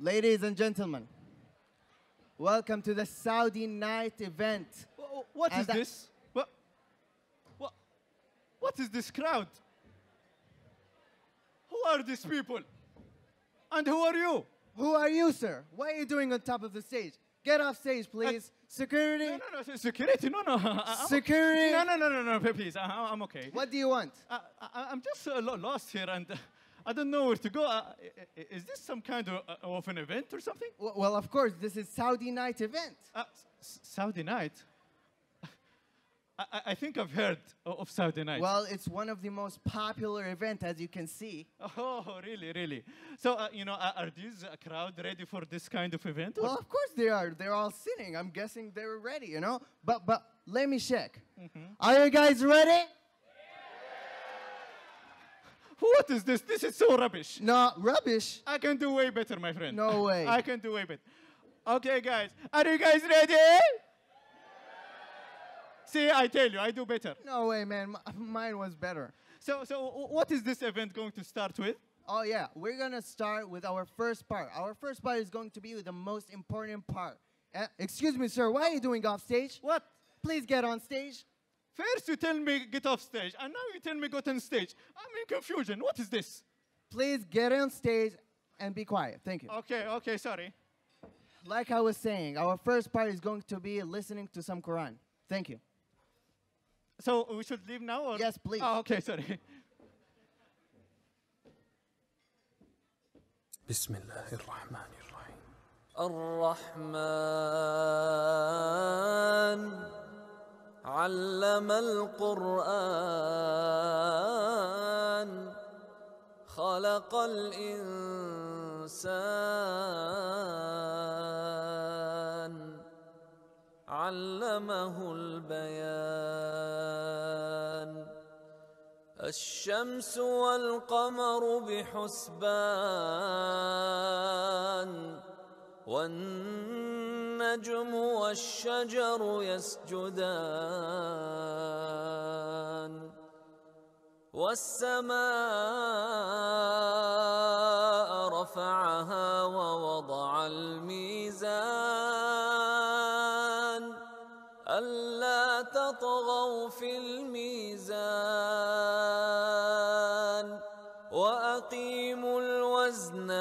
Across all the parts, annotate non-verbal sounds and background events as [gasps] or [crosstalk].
Ladies and gentlemen, welcome to the Saudi night event. Wh- What is this? What? What? What is this crowd? Who are these people? And who are you? Who are you, sir? What are you doing on top of the stage? Get off stage, please. Uh, security. No, no, no, security. No, no. [laughs] Uh, uh, security. No, no, no, no, no. Please, I, I'm okay. What do you want? I, I, I'm just uh, lo- lost here, and uh, I don't know where to go. Uh, is this some kind of, uh, of an event or something? Well, of course, this is Saudi night event. Uh, Saudi night. [laughs] I, I- think I've heard of Saudi night. Well, it's one of the most popular event, as you can see. Oh, [laughs] really, really? So, uh, you know, are, are these uh, crowd ready for this kind of event? Well, of course they are. They're all sitting. I'm guessing they're ready, you know. But but let me check. Are you guys ready? What is this? This is so rubbish. No, rubbish. I can do way better, my friend. No way. I can do way better. Okay, guys, are you guys ready? See, I tell you, I do better. No way, man. M- mine was better. So, so what is this event going to start with? Oh yeah, we're gonna start with our first part. Our first part is going to be the most important part. Uh, excuse me, sir. Why are you doing off stage? What? Please get on stage. First you tell me get off stage, and now you tell me go on stage. I'm in confusion. What is this? Please get on stage and be quiet. Thank you. Okay, okay, sorry. Like I was saying, our first part is going to be listening to some Quran. Thank you. So we should leave now? Or? Yes, please. Oh, okay, sorry. بسم الله الرحمن الرحيم الرحمن علم القرآن خلق الإنسان علمه البيان. الشمس والقمر بحسبان والنجم والشجر يسجدان والسماء رفعها ووضع الميزان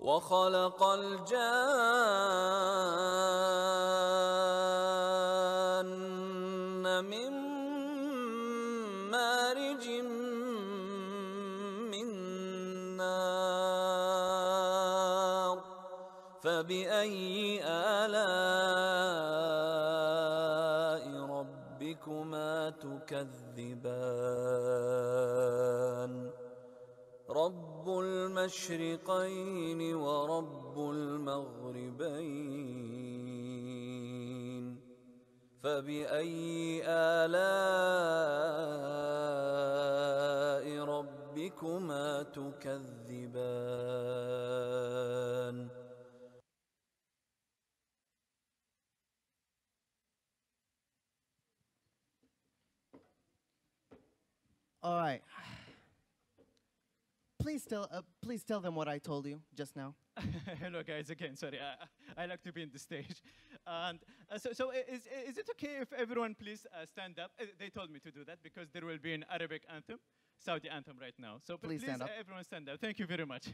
وخلق الجان المشرقين ورب المغربين فبأي آلاء ربكما تكذبان All right. Please tell, uh, please tell them what I told you just now. [laughs] Hello, guys. Again, sorry. I, I like to be in the stage. And uh, so, so is, is it okay if everyone please uh, stand up? Uh, they told me to do that because there will be an Arabic anthem, Saudi anthem right now. So p- Please stand up. everyone stand up. Thank you very much.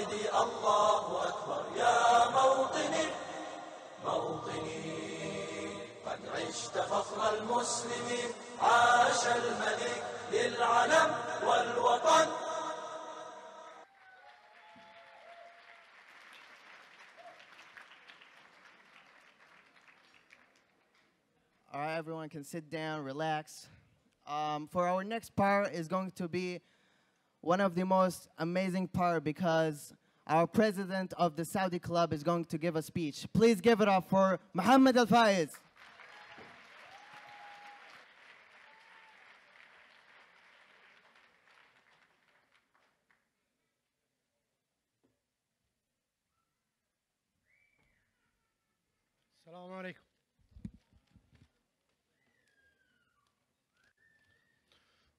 رددي الله اكبر يا موطني موطني قد عشت فخر المسلمين عاش الملك للعلم والوطن All right, everyone can sit down, relax. Um, for our next part is going to be one of the most amazing part because our president of the Saudi club is going to give a speech. Please give it up for Mohammed Al Faiz. السلام عليكم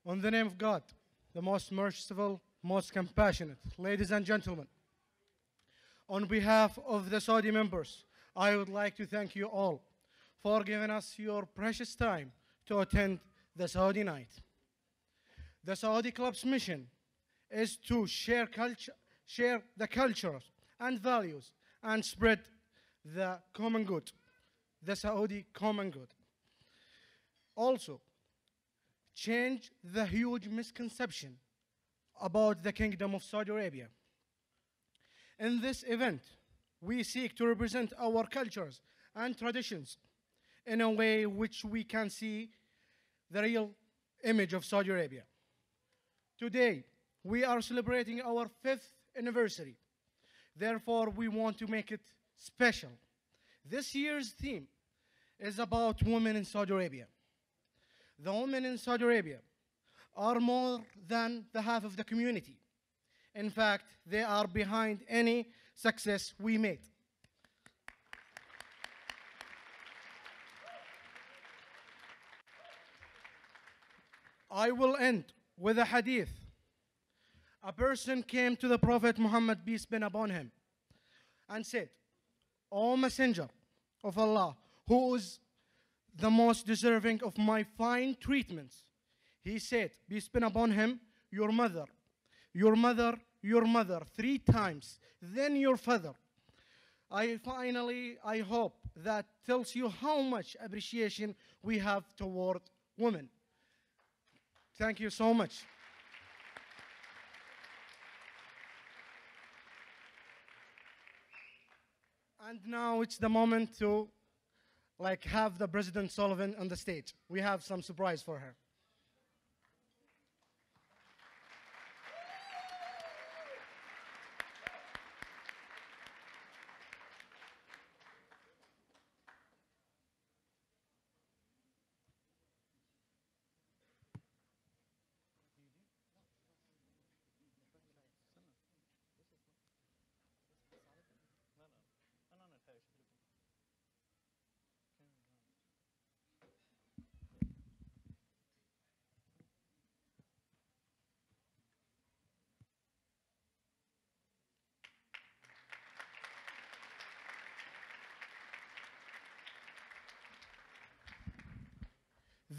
On the name of God, the most merciful, most compassionate, ladies and gentlemen, on behalf of the Saudi members, I would like to thank you all for giving us your precious time to attend the Saudi night. The Saudi Club's mission is to share, culture, share the cultures and values and spread the common good, the Saudi common good. Also, change the huge misconception about the Kingdom of Saudi Arabia. In this event, we seek to represent our cultures and traditions in a way which we can see the real image of Saudi Arabia. Today, we are celebrating our fifth anniversary. Therefore, we want to make it special. This year's theme is about women in Saudi Arabia. The women in Saudi Arabia are more than the half of the community. In fact, they are behind any success we made. I will end with a hadith. A person came to the Prophet Muhammad, peace be upon him, and said, O Messenger of Allah, who is the most deserving of my fine treatments? He said, Be be upon him, your mother, your mother, your mother, three times, then your father. I finally, I hope that tells you how much appreciation we have toward women. Thank you so much. And now it's the moment to like have the President Sullivan on the stage. We have some surprise for her.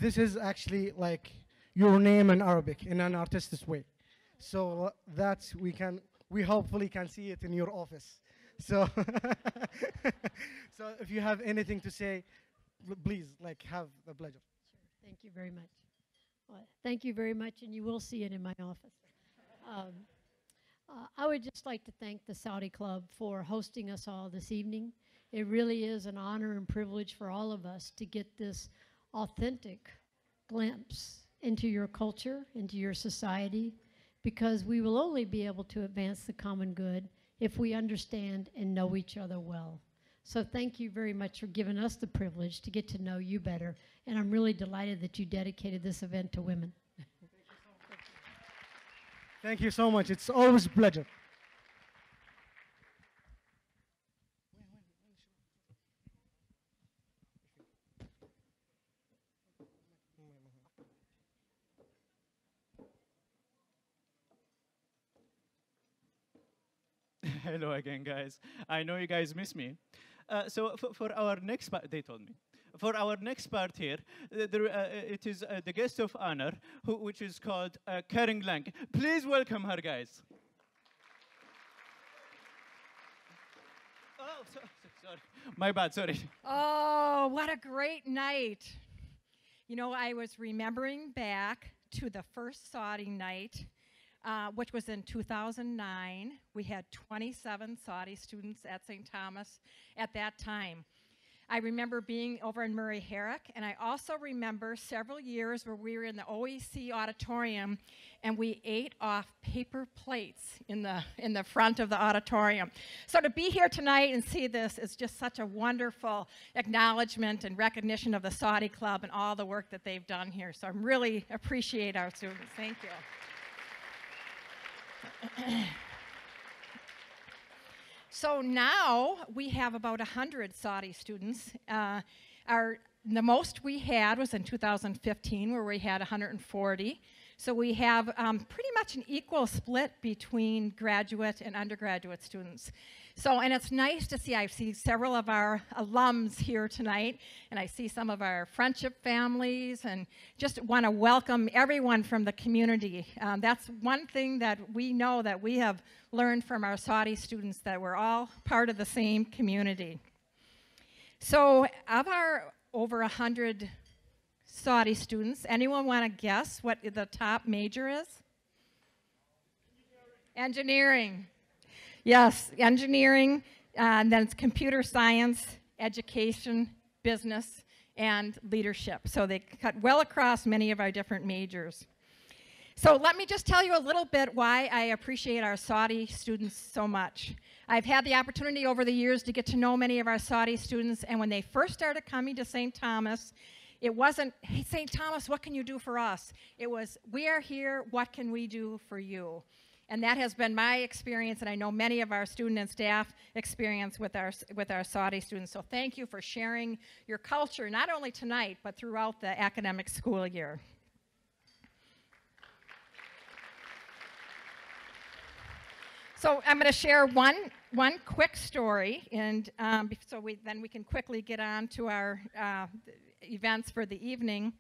This is actually like your name in Arabic in an artistic way. So uh, that's we can we hopefully can see it in your office. So [laughs] so if you have anything to say, please like have the pleasure. Sure. Thank you very much. Well, thank you very much, and you will see it in my office. Um, uh, I would just like to thank the Saudi Club for hosting us all this evening. It really is an honor and privilege for all of us to get this authentic glimpse into your culture, into your society, because we will only be able to advance the common good if we understand and know each other well. So thank you very much for giving us the privilege to get to know you better. And I'm really delighted that you dedicated this event to women. Thank you so much. It's always a pleasure. [laughs] Hello again, guys. I know you guys miss me. Uh, so for, for our next part, they told me. For our next part here, uh, there, uh, it is uh, the guest of honor, who, which is called uh, Karen Lang. Please welcome her, guys. Oh, so, so- sorry. My bad, sorry. Oh, what a great night. You know, I was remembering back to the first Saudi night, uh, which was in 2009. We had 27 Saudi students at St. Thomas at that time. I remember being over in Murray Herrick, and I also remember several years where we were in the OEC auditorium and we ate off paper plates in the, in the front of the auditorium. So to be here tonight and see this is just such a wonderful acknowledgement and recognition of the Saudi Club and all the work that they've done here. So I really appreciate our students. Thank you. So now we have about 100 Saudi students. Uh, our, the most we had was in 2015, where we had 140. So we have um, pretty much an equal split between graduate and undergraduate students. So, and it's nice to see, I see several of our alums here tonight, and I see some of our friendship families, and just want to welcome everyone from the community. Um, that's one thing that we know that we have learned from our Saudi students, that we're all part of the same community. So, of our over 100 Saudi students, anyone want to guess what the top major is? Engineering. Yes, engineering, uh, and then it's computer science, education, business, and leadership. So they cut well across many of our different majors. So let me just tell you a little bit why I appreciate our Saudi students so much. I've had the opportunity over the years to get to know many of our Saudi students, and when they first started coming to St. Thomas, it wasn't, hey, St. Thomas, what can you do for us? It was, we are here, what can we do for you? And that has been my experience, and I know many of our student and staff experience with our, with our Saudi students. So thank you for sharing your culture, not only tonight, but throughout the academic school year. So I'm going to share one, one quick story, and um, so we, then we can quickly get on to our uh, events for the evening.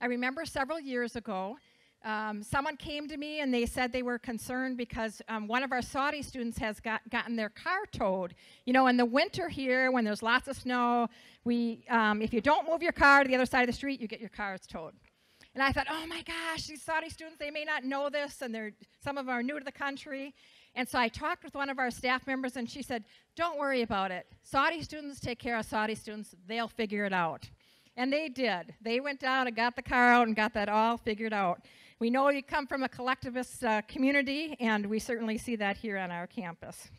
I remember several years ago, um, someone came to me and they said they were concerned because um, one of our Saudi students has got, gotten their car towed. You know, in the winter here, when there's lots of snow, we, um, if you don't move your car to the other side of the street, you get your cars towed. And I thought, oh my gosh, these Saudi students, they may not know this, and they're, some of them are new to the country. And so I talked with one of our staff members, and she said, don't worry about it. Saudi students take care of Saudi students, they'll figure it out. And they did. They went down and got the car out and got that all figured out. We know you come from a collectivist uh, community, and we certainly see that here on our campus.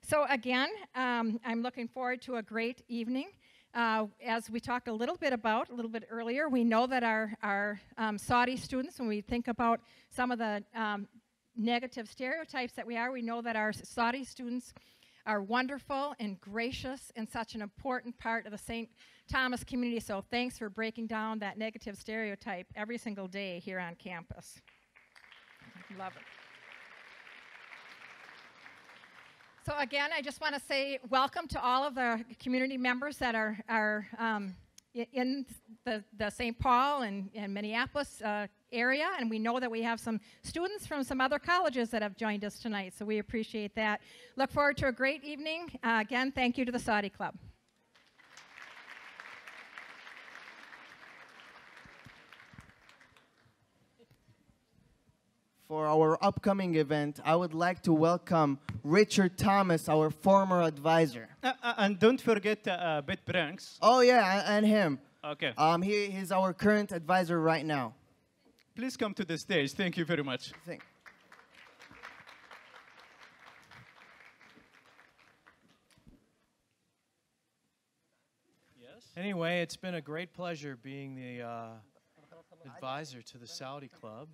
So again, um, I'm looking forward to a great evening. Uh, as we talked a little bit about a little bit earlier, we know that our, our um, Saudi students, when we think about some of the um, negative stereotypes that we are, we know that our Saudi students are wonderful and gracious and such an important part of the St. Thomas community. So thanks for breaking down that negative stereotype every single day here on campus. Love it. So again, I just want to say welcome to all of the community members that are, are um, in the, the St. Paul and, and Minneapolis uh, area, and we know that we have some students from some other colleges that have joined us tonight, so we appreciate that. Look forward to a great evening. Uh, again, thank you to the Saudi Club. For our upcoming event, I would like to welcome Richard Thomas, our former advisor. Uh, uh, and don't forget uh, uh, Bit Branks. Oh yeah, and him. Okay. Um, he, he's our current advisor right now. Please come to the stage. Thank you very much. Thank- Anyway, it's been a great pleasure being the uh, advisor to the Saudi Club.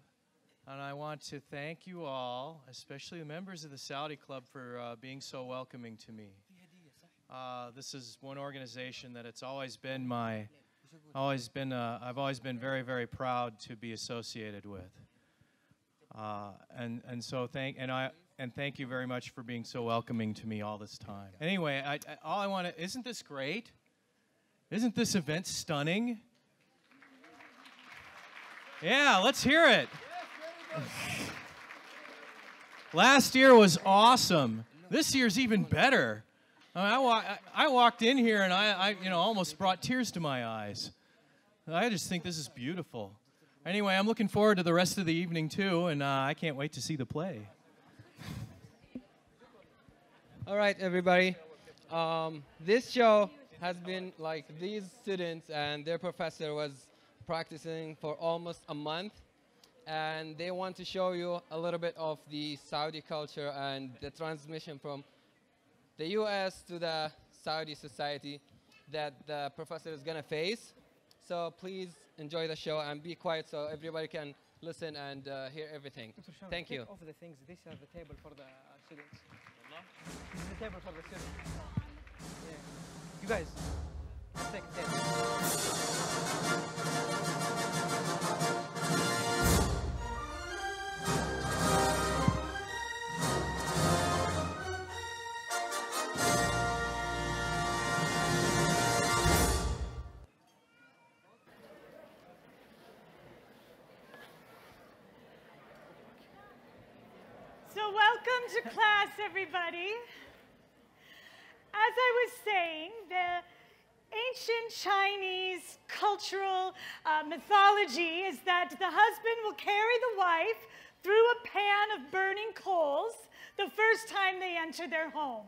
And I want to thank you all, especially the members of the Saudi Club, for uh, being so welcoming to me. Uh, this is one organization that it's always been my, always been, uh, I've always been very, very proud to be associated with. Uh, and, and so thank, and I, and thank you very much for being so welcoming to me all this time. Anyway, I, I, all I want to, isn't this great? Isn't this event stunning? Yeah, let's hear it. [laughs] Last year was awesome. This year's even better. I, mean, I, wa- I- walked in here and I, I, you know, almost brought tears to my eyes. I just think this is beautiful. Anyway, I'm looking forward to the rest of the evening too, and uh, I can't wait to see the play. [laughs] All right, everybody. Um, this show has been like these students and their professor was practicing for almost a month, and they want to show you a little bit of the Saudi culture and the transmission from the U.S. to the Saudi society that the professor is gonna face. So please enjoy the show and be quiet so everybody can listen and uh, hear everything. Thank you. Off the things. This is the table for the students. This is the table for the students. Yeah. You guys, take a table. Everybody. As I was saying, the ancient Chinese cultural uh, mythology is that the husband will carry the wife through a pan of burning coals the first time they enter their home.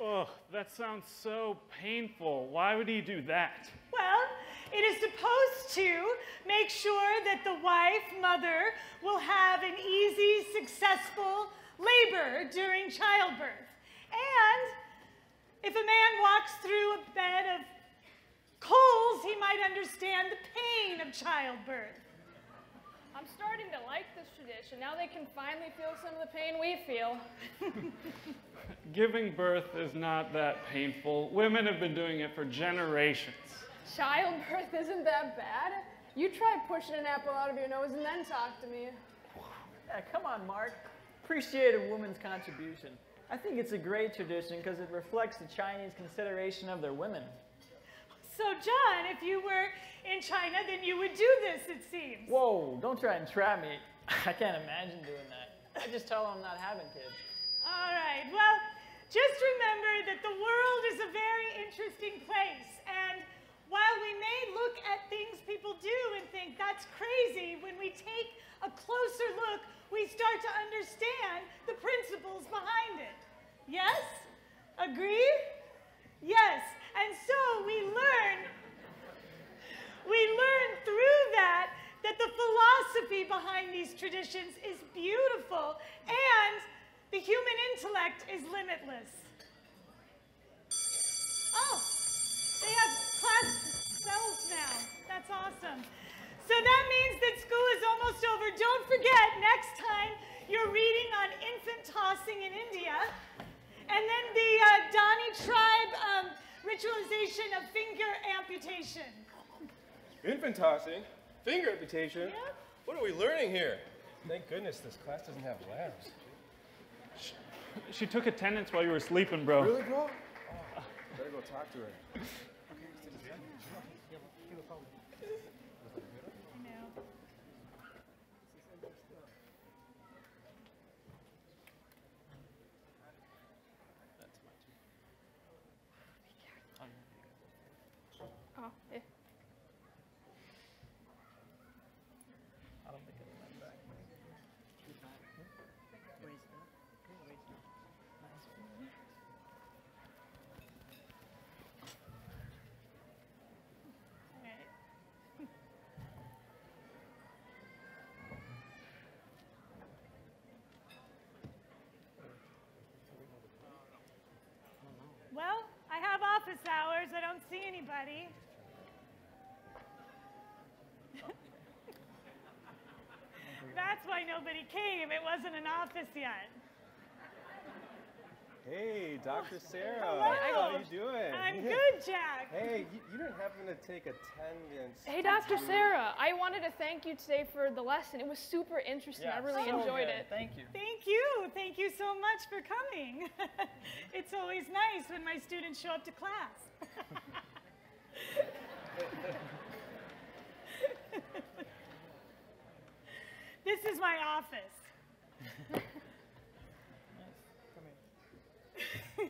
Ugh, that sounds so painful. Why would he do that? Well, it is supposed to make sure that the wife, mother, will have an easy, successful labor during childbirth. And if a man walks through a bed of coals, he might understand the pain of childbirth. I'm starting to like this tradition. Now they can finally feel some of the pain we feel. [laughs] Giving birth is not that painful. Women have been doing it for generations. Childbirth isn't that bad. You try pushing an apple out of your nose and then talk to me. Yeah, come on, Mark. Appreciate a woman's contribution. I think it's a great tradition because it reflects the Chinese consideration of their women. So, John, if you were in China, then you would do this, it seems. Whoa, don't try and trap me. [laughs] I can't imagine doing that. I just tell them I'm not having kids. All right. Well, just remember that the world is a very interesting place. And while we may look at things people do and think that's crazy, when we take a closer look, we start to understand the principles behind it. Yes? Agree? Yes. And so we learn we learn through that that the philosophy behind these traditions is beautiful and the human intellect is limitless. That's awesome. So that means that school is almost over. Don't forget, next time you're reading on infant tossing in India, and then the uh, Dani tribe um, ritualization of finger amputation. Infant tossing, finger amputation. What are we learning here? Thank goodness this class doesn't have labs. She took attendance while you were sleeping, bro. Really, bro? Oh, better go talk to her. Oh, eh. I don't think it'll let back. Well, I have office hours. I don't see anybody. That's why nobody came. It wasn't an office yet. Hey, Dr. Oh, Sarah. Hello. How are you doing? I'm [laughs] good, Jack. Hey, you, you didn't happen to take attendance. Hey, Dr. Sarah, I wanted to thank you today for the lesson. It was super interesting. I really so enjoyed good. it. Thank you. Thank you. Thank you so much for coming. [laughs] it's always nice when my students show up to class. [laughs] this is my office.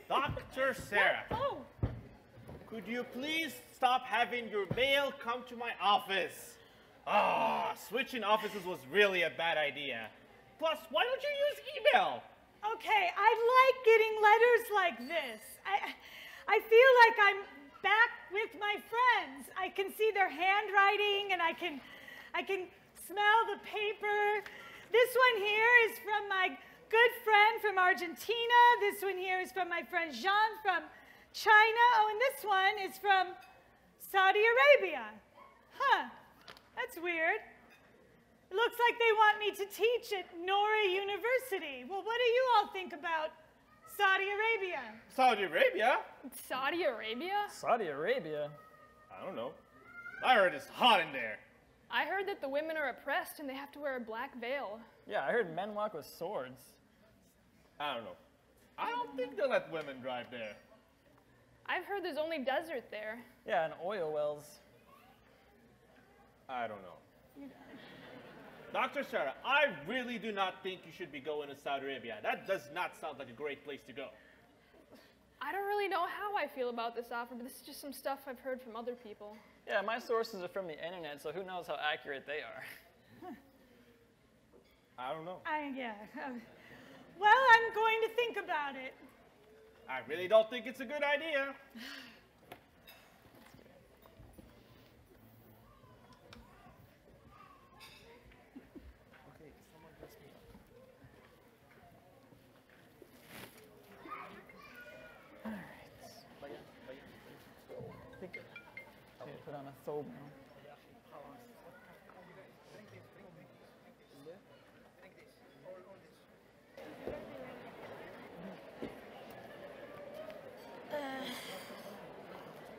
Dr. Sarah, Oh, could you please stop having your mail come to my office? Ah, switching offices was really a bad idea. Plus, why don't you use email? okay. I like getting letters like this. I, I feel like I'm back with my friends. I can see their handwriting and I can, I can smell the paper. This one here is from my good friend from Argentina. This one here is from my friend Jean from China. Oh, and this one is from Saudi Arabia. Huh, that's weird. It looks like they want me to teach at Nora University. Well, what do you all think about Saudi Arabia? Saudi Arabia? Saudi Arabia? Saudi Arabia? I don't know. I heard it's hot in there. I heard that the women are oppressed and they have to wear a black veil. Yeah, I heard men walk with swords. I don't know. I don't think they let women drive there. I've heard there's only desert there. Yeah, and oil wells. I don't know. Dr. Sarah, I really do not think you should be going to Saudi Arabia. That does not sound like a great place to go. I don't really know how I feel about this offer, but this is just some stuff I've heard from other people. Yeah, my sources are from the internet, so who knows how accurate they are. [laughs] I don't know. I, yeah. um, well, I'm going to think about it. I really don't think it's a good idea. [sighs] [sighs] [sighs] I'll thobe now.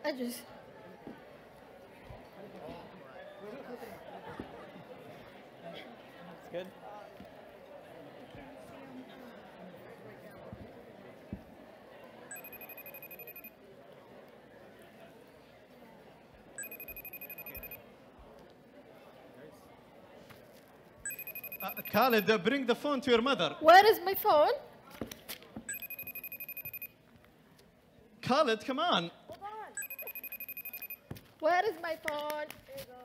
I just. It's good. Khalid, uh, bring the phone to your mother. Where is my phone? Khalid, come on. Where is my phone? Here you go.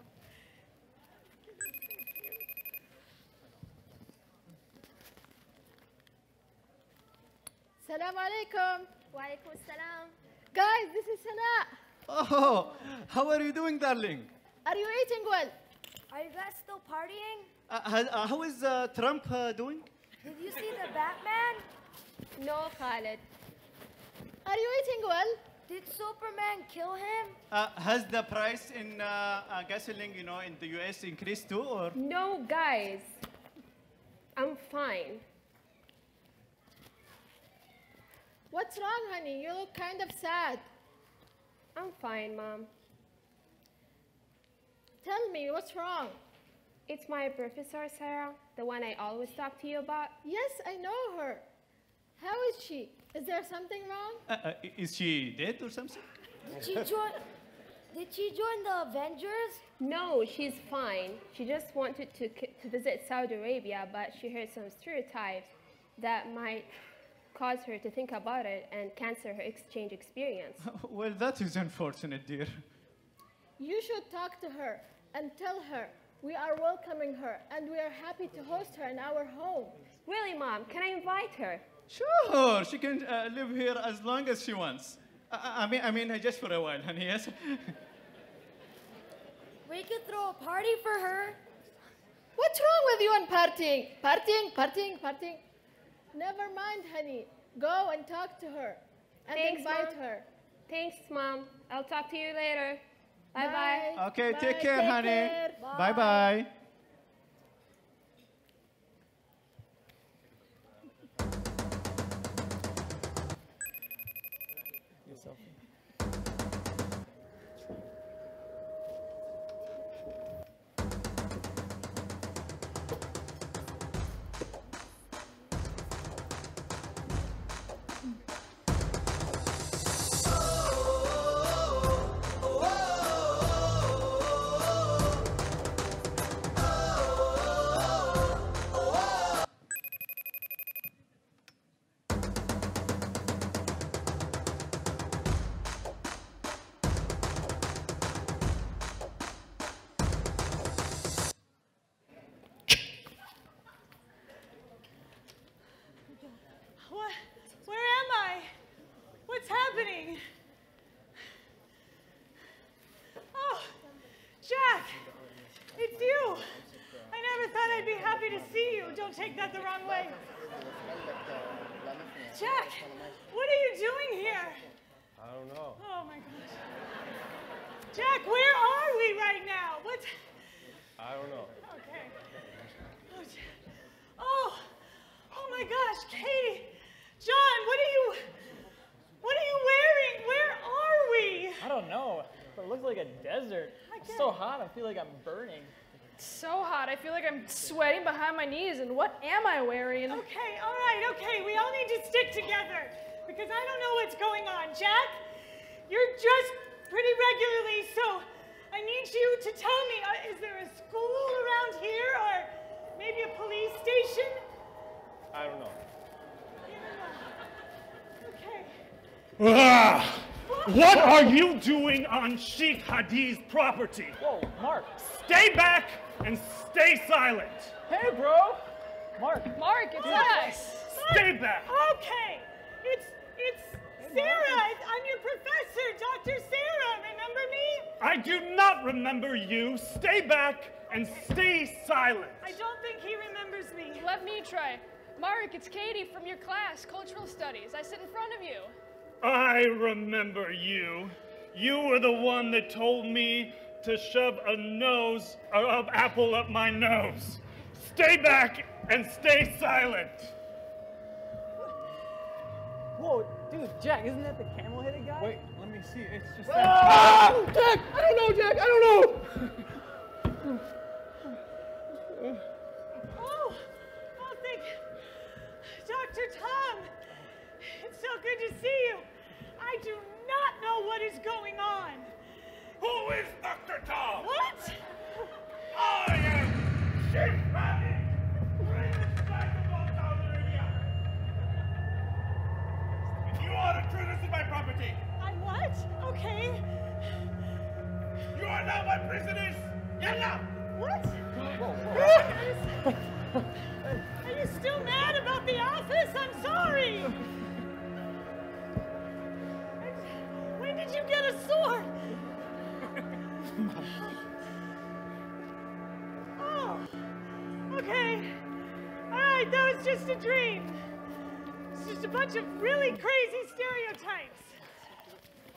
Salam alaikum. Wa alaikum salam. Guys, this is Sana. Oh, how are you doing, darling? Are you eating well? Are you guys still partying? Uh, ha- uh, how is uh, Trump uh, doing? Did you see the Batman? No, Khaled. Are you eating well? Did Superman kill him? Uh, has the price in uh, uh, gasoline, you know, in the U.S. increased too, or? No, guys. I'm fine. What's wrong, honey? You look kind of sad. I'm fine, Mom. Tell me, what's wrong? It's my professor, Sarah, the one I always talk to you about. Yes, I know her. How is she? Is there something wrong? Uh, uh, is she dead or something? Did she join? Did she join the Avengers? No, she's fine. She just wanted to, to visit Saudi Arabia, but she heard some stereotypes that might cause her to think about it and cancel her exchange experience. [laughs] well, that is unfortunate, dear. You should talk to her and tell her we are welcoming her and we are happy to host her in our home. Really, Mom? Can I invite her? Sure, she can uh, live here as long as she wants. I, I I mean, I mean, just for a while, honey. Yes. [laughs] We could throw a party for her. What's wrong with you and partying? Partying, partying, partying. Never mind, honey. Go and talk to her and Thanks, invite Mom. her. Thanks, Mom. I'll talk to you later. Bye bye. Okay, Bye, take care, take honey. care. Bye bye. Don't take that the wrong way. Jack, what are you doing here? I don't know. Oh my gosh. Jack, where are we right now? What? I don't know. Okay. Oh, Jack. oh, oh my gosh, Katie, John, what are you, what are you wearing? Where are we? I don't know. It looks like a desert. It's so hot, I feel like I'm burning. So hot. I feel like I'm sweating behind my knees. And what am I wearing? Okay, all right, okay. We all need to stick together because I don't know what's going on. Jack, you're dressed pretty regularly, so I need you to tell me uh, is there a school around here or maybe a police station? I don't know. Okay. Ah! What are you doing on Sheikh Hadi's property? Whoa, Mark. Stay back and stay silent. Hey, bro. Mark. Mark, it's us. Stay back. Okay. It's it's Sarah. I'm your professor, Dr. Sarah. Remember me? I do not remember you. Stay back and stay silent. I don't think he remembers me. Let me try. Mark, it's Katie from your class, Cultural Studies. I sit in front of you. I remember you. You were the one that told me to shove a nose of apple up my nose. Stay back and stay silent. Whoa, dude, Jack, isn't that the camel-headed guy? Wait, let me see. It's just Ah! Jack! I don't know, Jack! I don't know! Oh, oh, thank Dr. Tom. It's so good to see you. I do not know what is going on. Who is Dr. Tom? What? I am Sheikh Hadi, greatest of Saudi Arabia. And you are intruders in my property. I what? Okay. You are now my prisoners. Yalla! What? Are you still mad about the office? I'm sorry. When did you get a sword? Oh, okay. All right, that was just a dream. It's just a bunch of really crazy stereotypes.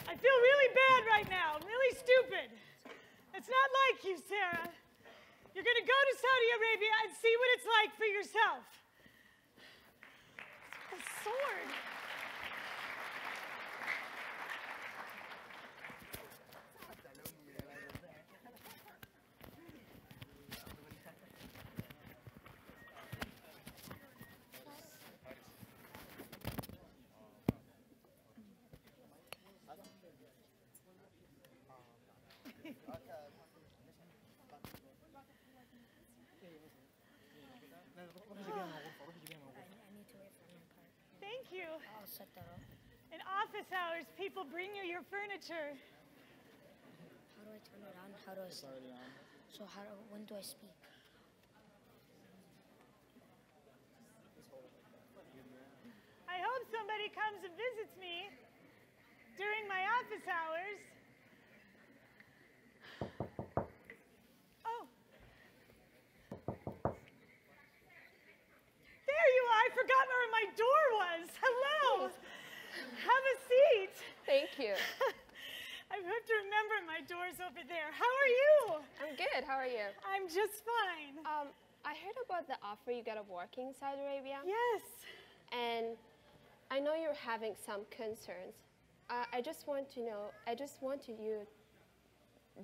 I feel really bad right now. Really stupid. It's not like you, Sarah. You're to go to Saudi Arabia and see what it's like for yourself. A sword. Thank you. In office hours, people bring you your furniture. How do I turn it on? How do I start it on? So how do, when do I speak? I hope somebody comes and visits me during my office hours. Oh. There you are. I forgot where my door was. Hello. Have a seat. Thank you. I have to remember my door's over there. How are you? I'm good. How are you? I'm just fine. Um, I heard about the offer you got of working in Saudi Arabia. Yes. And I know you're having some concerns. Uh, I just want to know, I just want to you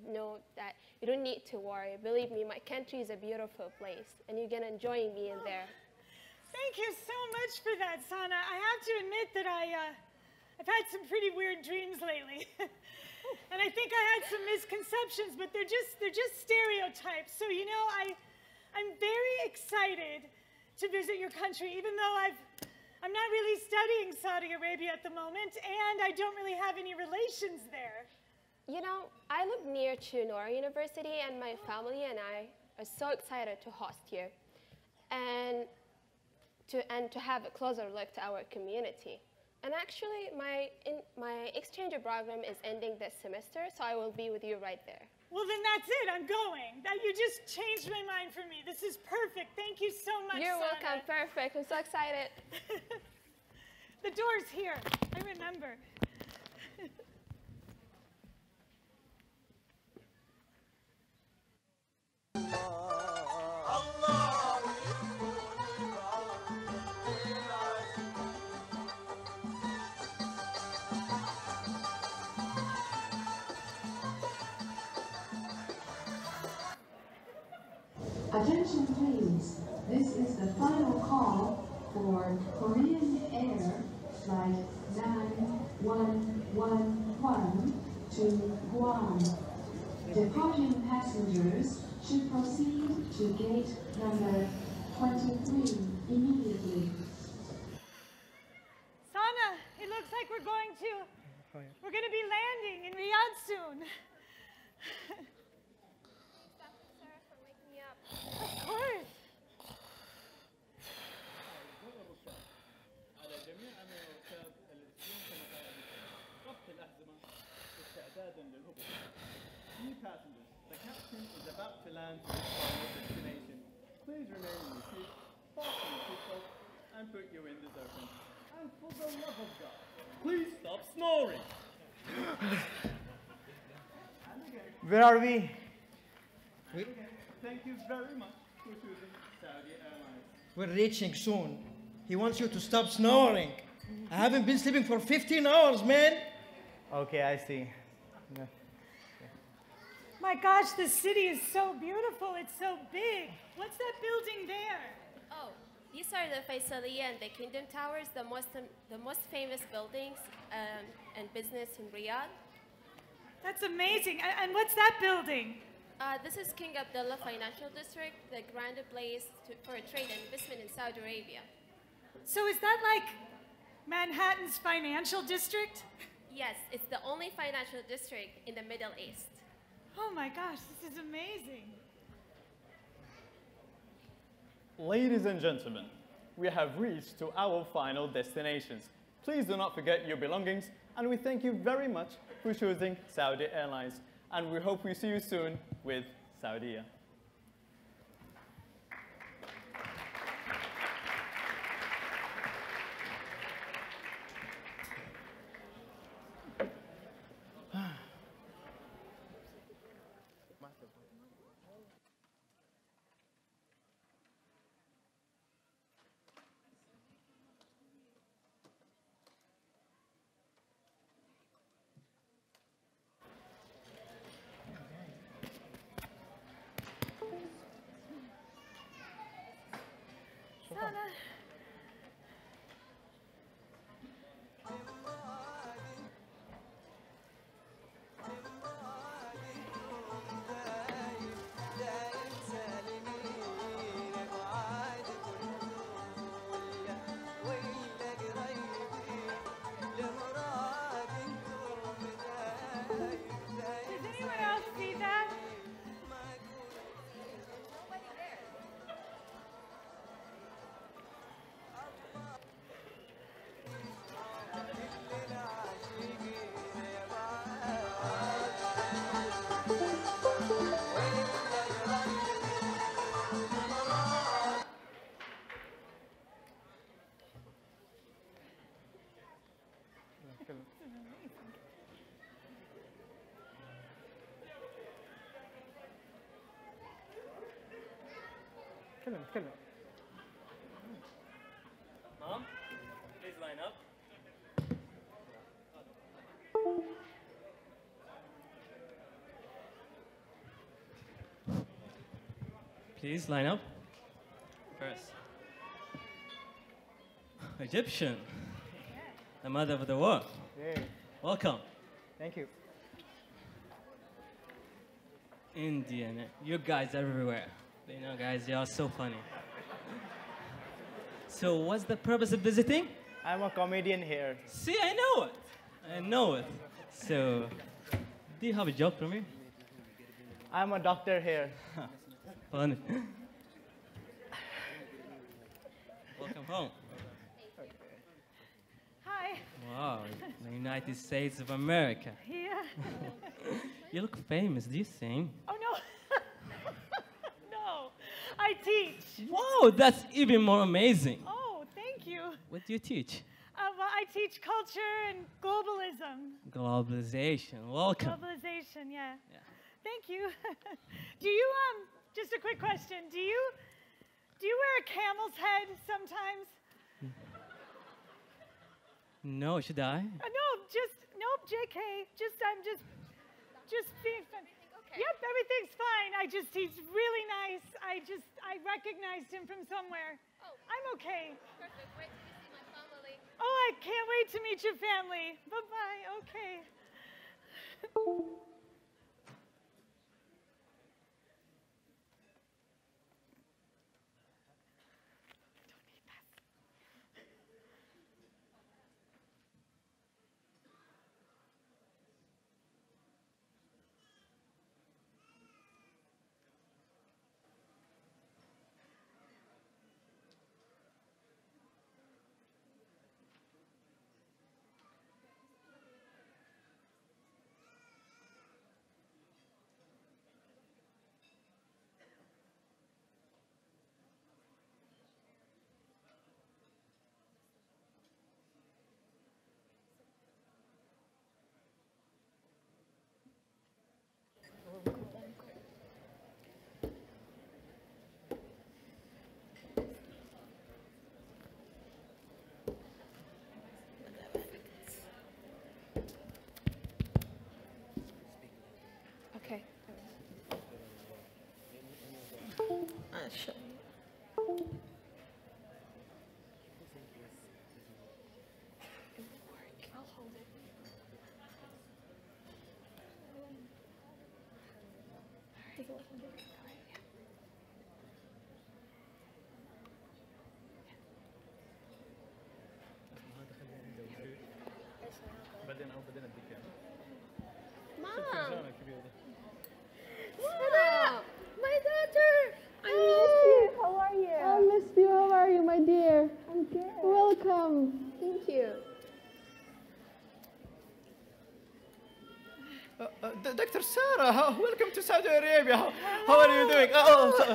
know that you don't need to worry. Believe me, my country is a beautiful place and you're going to enjoy being there. [sighs] Thank you so much for that, Sana. I have to admit that I, uh, I've had some pretty weird dreams lately. [laughs] and I think I had some misconceptions, but they're just, they're just stereotypes. So, you know, I, I'm very excited to visit your country, even though I've, I'm not really studying Saudi Arabia at the moment, and I don't really have any relations there. You know, I live near to Nora University, and my family and I are so excited to host you and to, and to have a closer look to our community. And actually, my, in, my exchange program is ending this semester, so I will be with you right there. Well, then that's it. I'm going. That you just changed my mind for me. This is perfect. Thank you so much. You're Sana. welcome. Perfect. I'm so excited. [laughs] The door's here. I remember. [laughs] Attention please, this is the final call for Korean Air Flight 9111 to Guam. Departing passengers should proceed to gate number 23 immediately. Sana, it looks like we're going to we're going to be landing in Riyadh soon. [laughs] New passengers, the captain is about to land final destination. Please remain in your seat, fasten your seatbelt, and put your windows open. And for the love of God, please stop snoring. Where are we? Thank you very much for choosing Saudi Airlines. We're reaching soon. He wants you to stop snoring. I haven't been sleeping for 15 hours, man. Okay, I see. Yeah. My gosh, the city is so beautiful. It's so big. What's that building there? Oh, these are the Faisaliya and the Kingdom Towers, the most, the most famous buildings um, and business in Riyadh. That's amazing. And, and what's that building? Uh, this is King Abdullah Financial District, the grand place to, for trade and investment in Saudi Arabia. So is that like Manhattan's financial district? Yes, it's the only financial district in the Middle East. Oh my gosh, this is amazing. Ladies and gentlemen, we have reached to our final destinations. Please do not forget your belongings, and we thank you very much for choosing Saudi Airlines. And we hope we see you soon with Saudia. Sana. تكلم تكلم Mom, please line up. Please line up. First. [laughs] Egyptian, the mother of the world. Hey, Welcome. thank you. Indian, you guys everywhere. You know, guys, you are so funny. So, what's the purpose of visiting? I'm a comedian here. See, I know it. I know it. So, do you have a job for me? I'm a doctor here. [laughs] Funny. Welcome home. Hi. Wow, the United States of America. Yeah. [laughs] You look famous. Do you sing? [laughs] oh no. no. I teach. Wow, that's even more amazing. Oh, thank you. What do you teach? Uh, well, I teach culture and globalism. Globalization. Welcome. Globalization, yeah. yeah. Thank you. [laughs] do you um just a quick question. Do you do you wear a camel's head sometimes? No, should I? Uh, no, just nope, JK. Just I'm just just being fun. Yep, everything's fine. I just he's really nice. I just I recognized him from somewhere. Oh. I'm okay. Perfect. Wait till you see my family. Oh, I can't wait to meet your family. Bye bye. Okay. Okay. Ah, sure. I'll hold it. Does it Dr. Sarah, how- welcome to Saudi Arabia. How, how are you doing? Oh, so,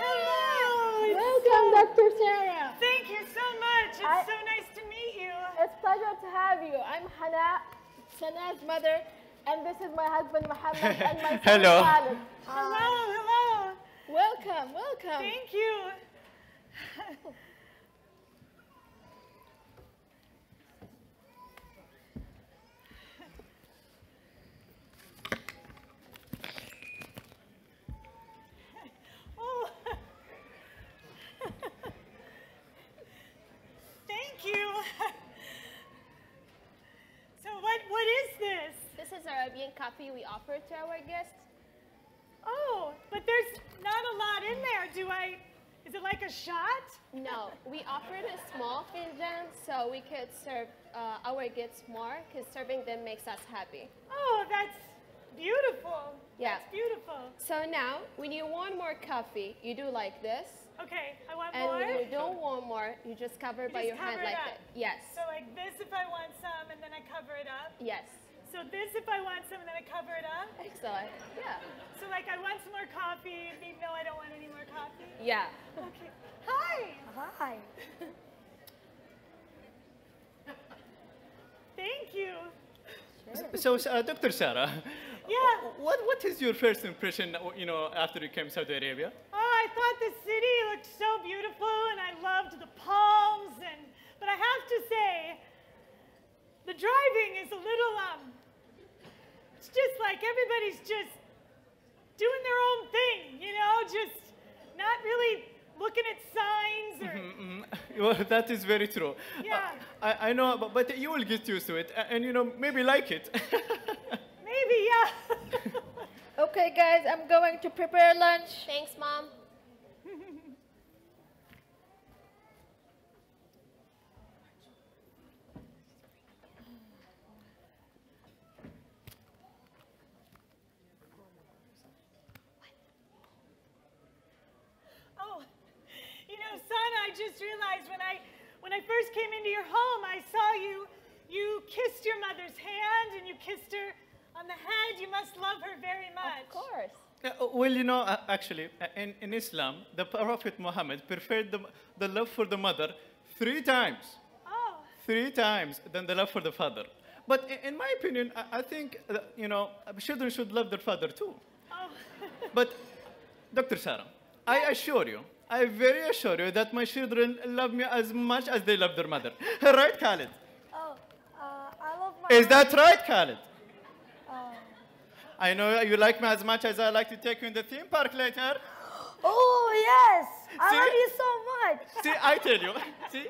Hello. it's Welcome, so- Dr. Sarah. Thank you so much. It's I- so nice to meet you. It's a pleasure to have you. I'm Hana, Sana's mother, and this is my husband Muhammad and my [laughs] son Hello. Khalid. Hello, hello. Welcome, welcome. Thank you. Oh. Thank you. So what what is this? This is Arabian coffee we offer to our guests. Oh, but there's not a lot in there. Do I? Is it like a shot? No, we offered a small finjan so we could serve uh, our guests more because serving them makes us happy. Oh, that's beautiful. Yeah. That's beautiful. So now, when you want more coffee, you do like this. Okay, I want And more. when you don't want more, you just cover You by just your hand cover it like that. Yes. So like this if I want some, and then I cover it up. Yes. So this if I want some, and then I cover it up. Excellent. Yeah. So like I want some more coffee, even though I don't want any more coffee. Yeah. Okay. Hi. Hi. Thank you. so uh, Dr. Sarah, Yeah. what, what is your first impression, uh, you know, after you came to Saudi Arabia? Oh, I thought the city looked so beautiful, and I loved the palms, and but I have to say, the driving is a little um. It's just like everybody's just doing their own thing, you know, just not really looking at signs or. Mhm, [laughs] Well, that is very true. Uh, Yeah. I, I know, but, but you will get used to it, a- and you know, maybe like it. [laughs] Maybe, yeah. [laughs] Okay, guys, I'm going to prepare lunch. Thanks, Mom. Oh, you know, son, I just realized when I when I I first came into your home, I saw you, you kissed your mother's hand and you kissed her on the head. You must love her very much. Of course. Uh, well, you know, uh, actually, uh, in, in Islam, the Prophet Muhammad preferred the, the love for the mother three times. Oh. Three times than the love for the father. But in, in my opinion, I, I think, uh, you know, children should love their father too. Oh. [laughs] But, Dr. Sarah, I assure you, I very assure you that my children love me as much as they love their mother. [laughs] right, Khalid? Oh, uh, I love my. Is that right, Khalid? Oh. I know you like me as much as I like to take you in the theme park later. [gasps] Oh yes, I See? love you so much. [laughs] See, I tell you. [laughs] See?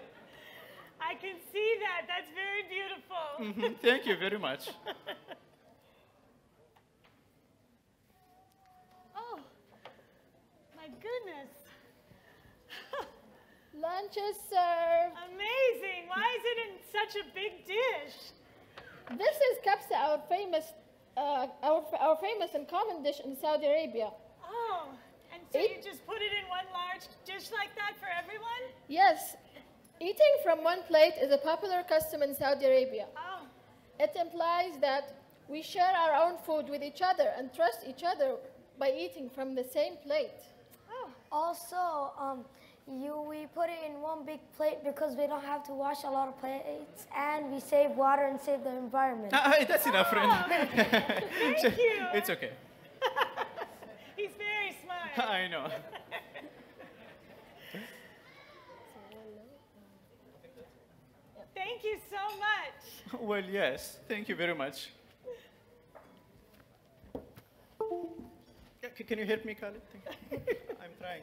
I can see that. That's very beautiful. Mhm, Thank you very much. oh, my goodness. Lunch is served. Amazing. Why is it in such a big dish? This is kabsa, our famous, uh, our, our famous and common dish in Saudi Arabia. Oh, and so Eat- you just put it in one large dish like that for everyone? Yes, eating from one plate is a popular custom in Saudi Arabia. Oh. It implies that we share our own food with each other and trust each other by eating from the same plate. Oh. Also, um, you we put it in one big plate because we don't have to wash a lot of plates, and we save water and save the environment. Ah, ah, that's enough, friend. [laughs] Thank [laughs] you. It's okay. [laughs] He's very smart. I know. Thank you so much. Well, yes. Thank you very much. Can you help me, Khalid? I'm trying.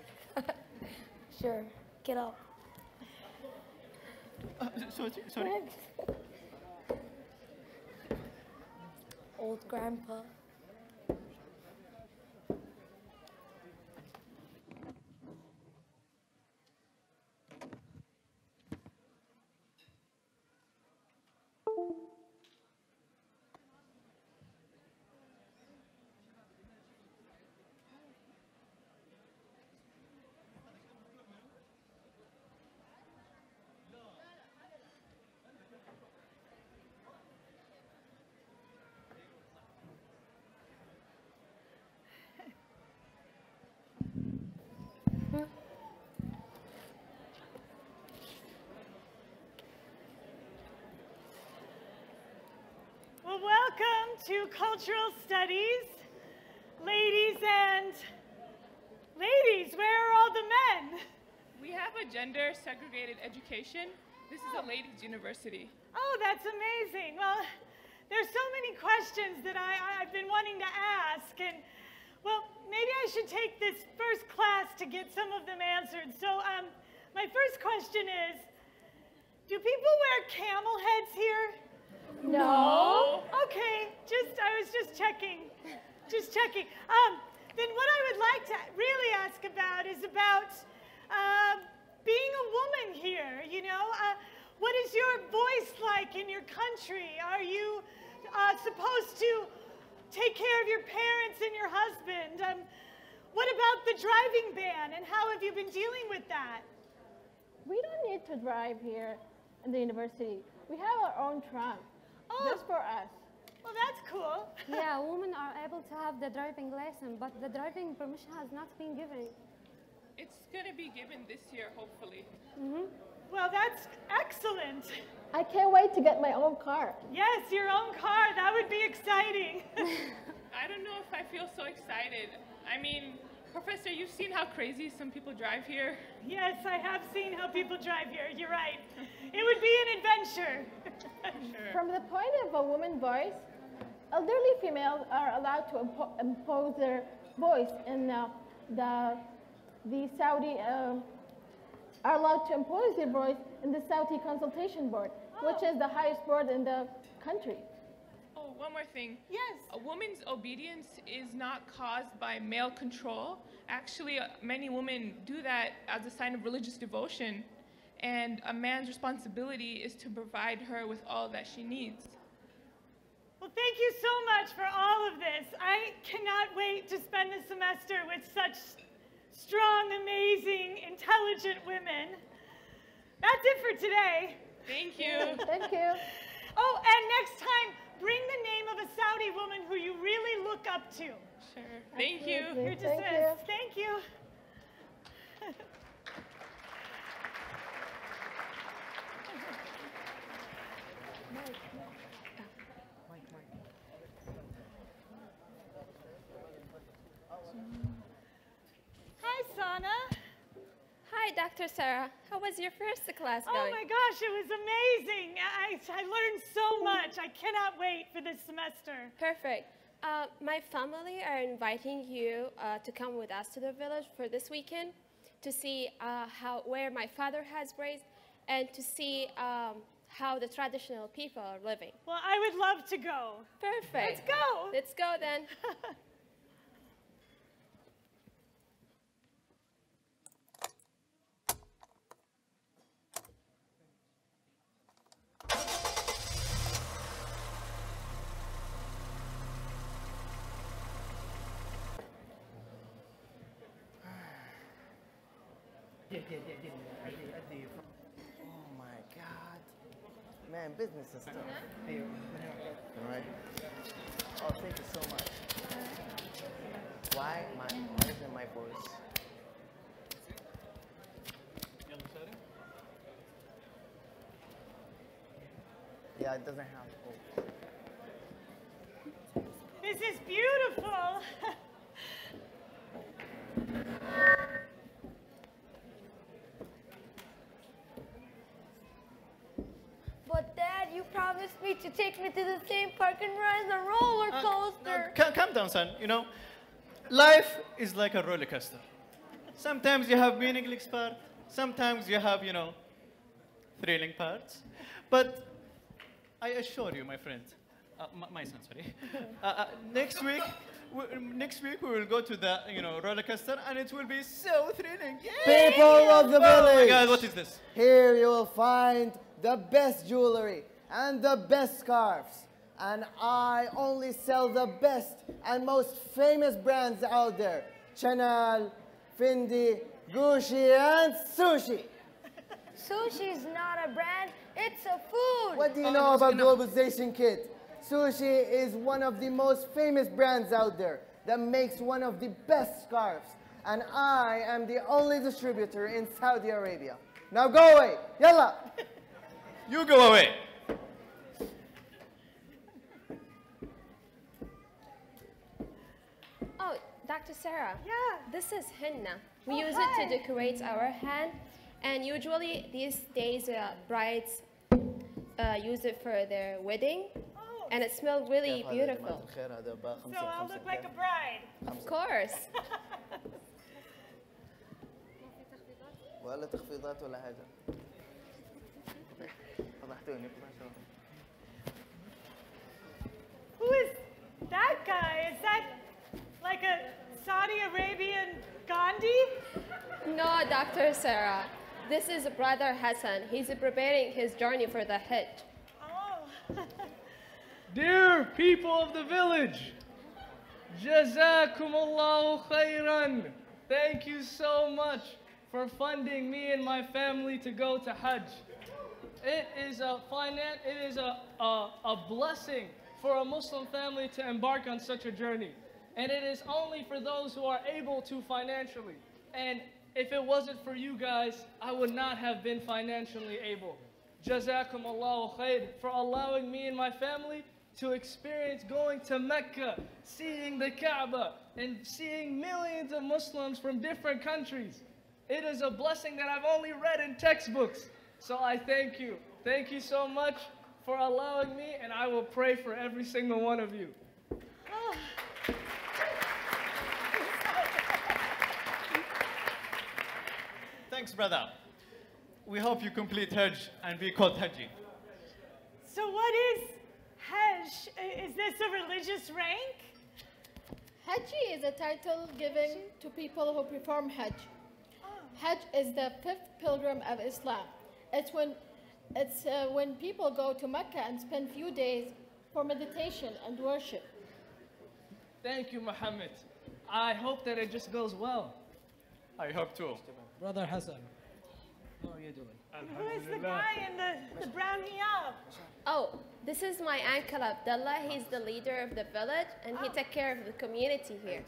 Sure, get up. Uh, sorry, sorry. [laughs] Old grandpa. Well, welcome to Cultural Studies. Ladies and ladies, where are all the men? We have a gender segregated education. This is a ladies' university. Oh, that's amazing. Well, there's so many questions that I, I've been wanting to ask, and well, maybe I should take this first class to get some of them answered. So, um, my first question is Do people wear camel heads here? No. Okay, just I was just checking. Just checking. Um, then what I would like to really ask about is about uh, being a woman here. You know, uh, what is your voice like in your country? Are you uh, supposed to take care of your parents and your husband? Um, what about the driving ban, and how have you been dealing with that? We don't need to drive here in the university. We have our own trunk, just for us. Well, that's cool. [laughs] yeah, women are able to have the driving lesson, but the driving permission has not been given. It's going to be given this year, hopefully. Mm-hmm. Well, that's excellent. I can't wait to get my own car. Yes, your own car. That would be exciting. [laughs] I don't know if I feel so excited. I mean, Professor, you've seen how crazy some people drive here. yes, I have seen how people drive here. You're right. It would be an adventure. From the point of a woman's voice, elderly females are allowed to impo- impose their voice in uh, the, the Saudi, uh, are allowed to impose their voice in the Saudi Consultation Board, which is the highest board in the country. One more thing. Yes. A woman's obedience is not caused by male control. Actually, uh, many women do that as a sign of religious devotion. And a man's responsibility is to provide her with all that she needs. Well, thank you so much for all of this. I cannot wait to spend the semester with such strong, amazing, intelligent women. That's it for today. Thank you. [laughs] Thank you. Oh, and next time, bring the name of a Saudi woman who you really look up to. Sure. Thank you. You're Thank dismissed. Thank you. Hi, [laughs] Sana. Hi, Dr. Sarah. How was your first class going? Oh my gosh, it was amazing. I, I learned so much. I cannot wait for this semester. Perfect. Uh, my family are inviting you uh, to come with us to the village for this weekend to see uh, how where my father has raised and to see um, how the traditional people are living. Well, I would love to go. Perfect. Let's go. Let's go then. [laughs] Oh my God. Man, business is tough. Uh-huh. All right. Oh, thank you so much. Why my why isn't my voice? Yeah, it doesn't have. Take me to the same park and ride the roller coaster. Ca- calm down, son. You know, life is like a roller coaster. Sometimes you have meaningless part. Sometimes you have, you know, thrilling parts. But I assure you, my friend, uh, my, my son, sorry. [laughs] Uh, uh, next week, we, next week we will go to the, you know, roller coaster, and it will be so thrilling. Yay! People of the Oh my village. God, what is this? Here you will find the best jewelry and the best scarves. And I only sell the best and most famous brands out there. Chanel, Fendi, Gucci, and Sushi. Sushi is not a brand, it's a food. What do you uh, know about globalization, kid? Sushi is one of the most famous brands out there that makes one of the best scarves. And I am the only distributor in Saudi Arabia. Now go away. Yalla. You go away. Oh, Dr. Sarah. Yeah. This is henna. We Oh, use hi. it to decorate our hand, and usually these days uh, brides uh, use it for their wedding, and it smells really beautiful. So I'll look like a bride. Of course. [laughs] ولا تخفيضات ولا حاجة. فضحتوني Who is that guy? Is that like a Saudi Arabian Gandhi? No, Dr. Sarah. This is brother Hassan. He's preparing his journey for the Hajj. Oh. [laughs] Dear people of the village, Jazakumullahu khairan. Thank you so much for funding me and my family to go to Hajj. It is a finan- it is a, a, a blessing for a Muslim family to embark on such a journey. And it is only for those who are able to financially. And if it wasn't for you guys, I would not have been financially able. Jazakum Allahu khair for allowing me and my family to experience going to Mecca, seeing the Kaaba, and seeing millions of Muslims from different countries. It is a blessing that I've only read in textbooks. So I thank you. Thank you so much for allowing me, and I will pray for every single one of you. Thanks, brother. We hope you complete Hajj and be called Hajji. So what is Hajj? Is this a religious rank? Hajji is a title given to people who perform Hajj. Hajj is the fifth pilgrim of Islam. It's when, it's, uh, when people go to Mecca and spend few days for meditation and worship. Thank you, Muhammad. I hope that it just goes well. I hope too. Brother Hassan, How are you doing? Who is the guy in the, the brown hijab? Oh, this is my uncle Abdullah. He's the leader of the village and he oh. takes care of the community here.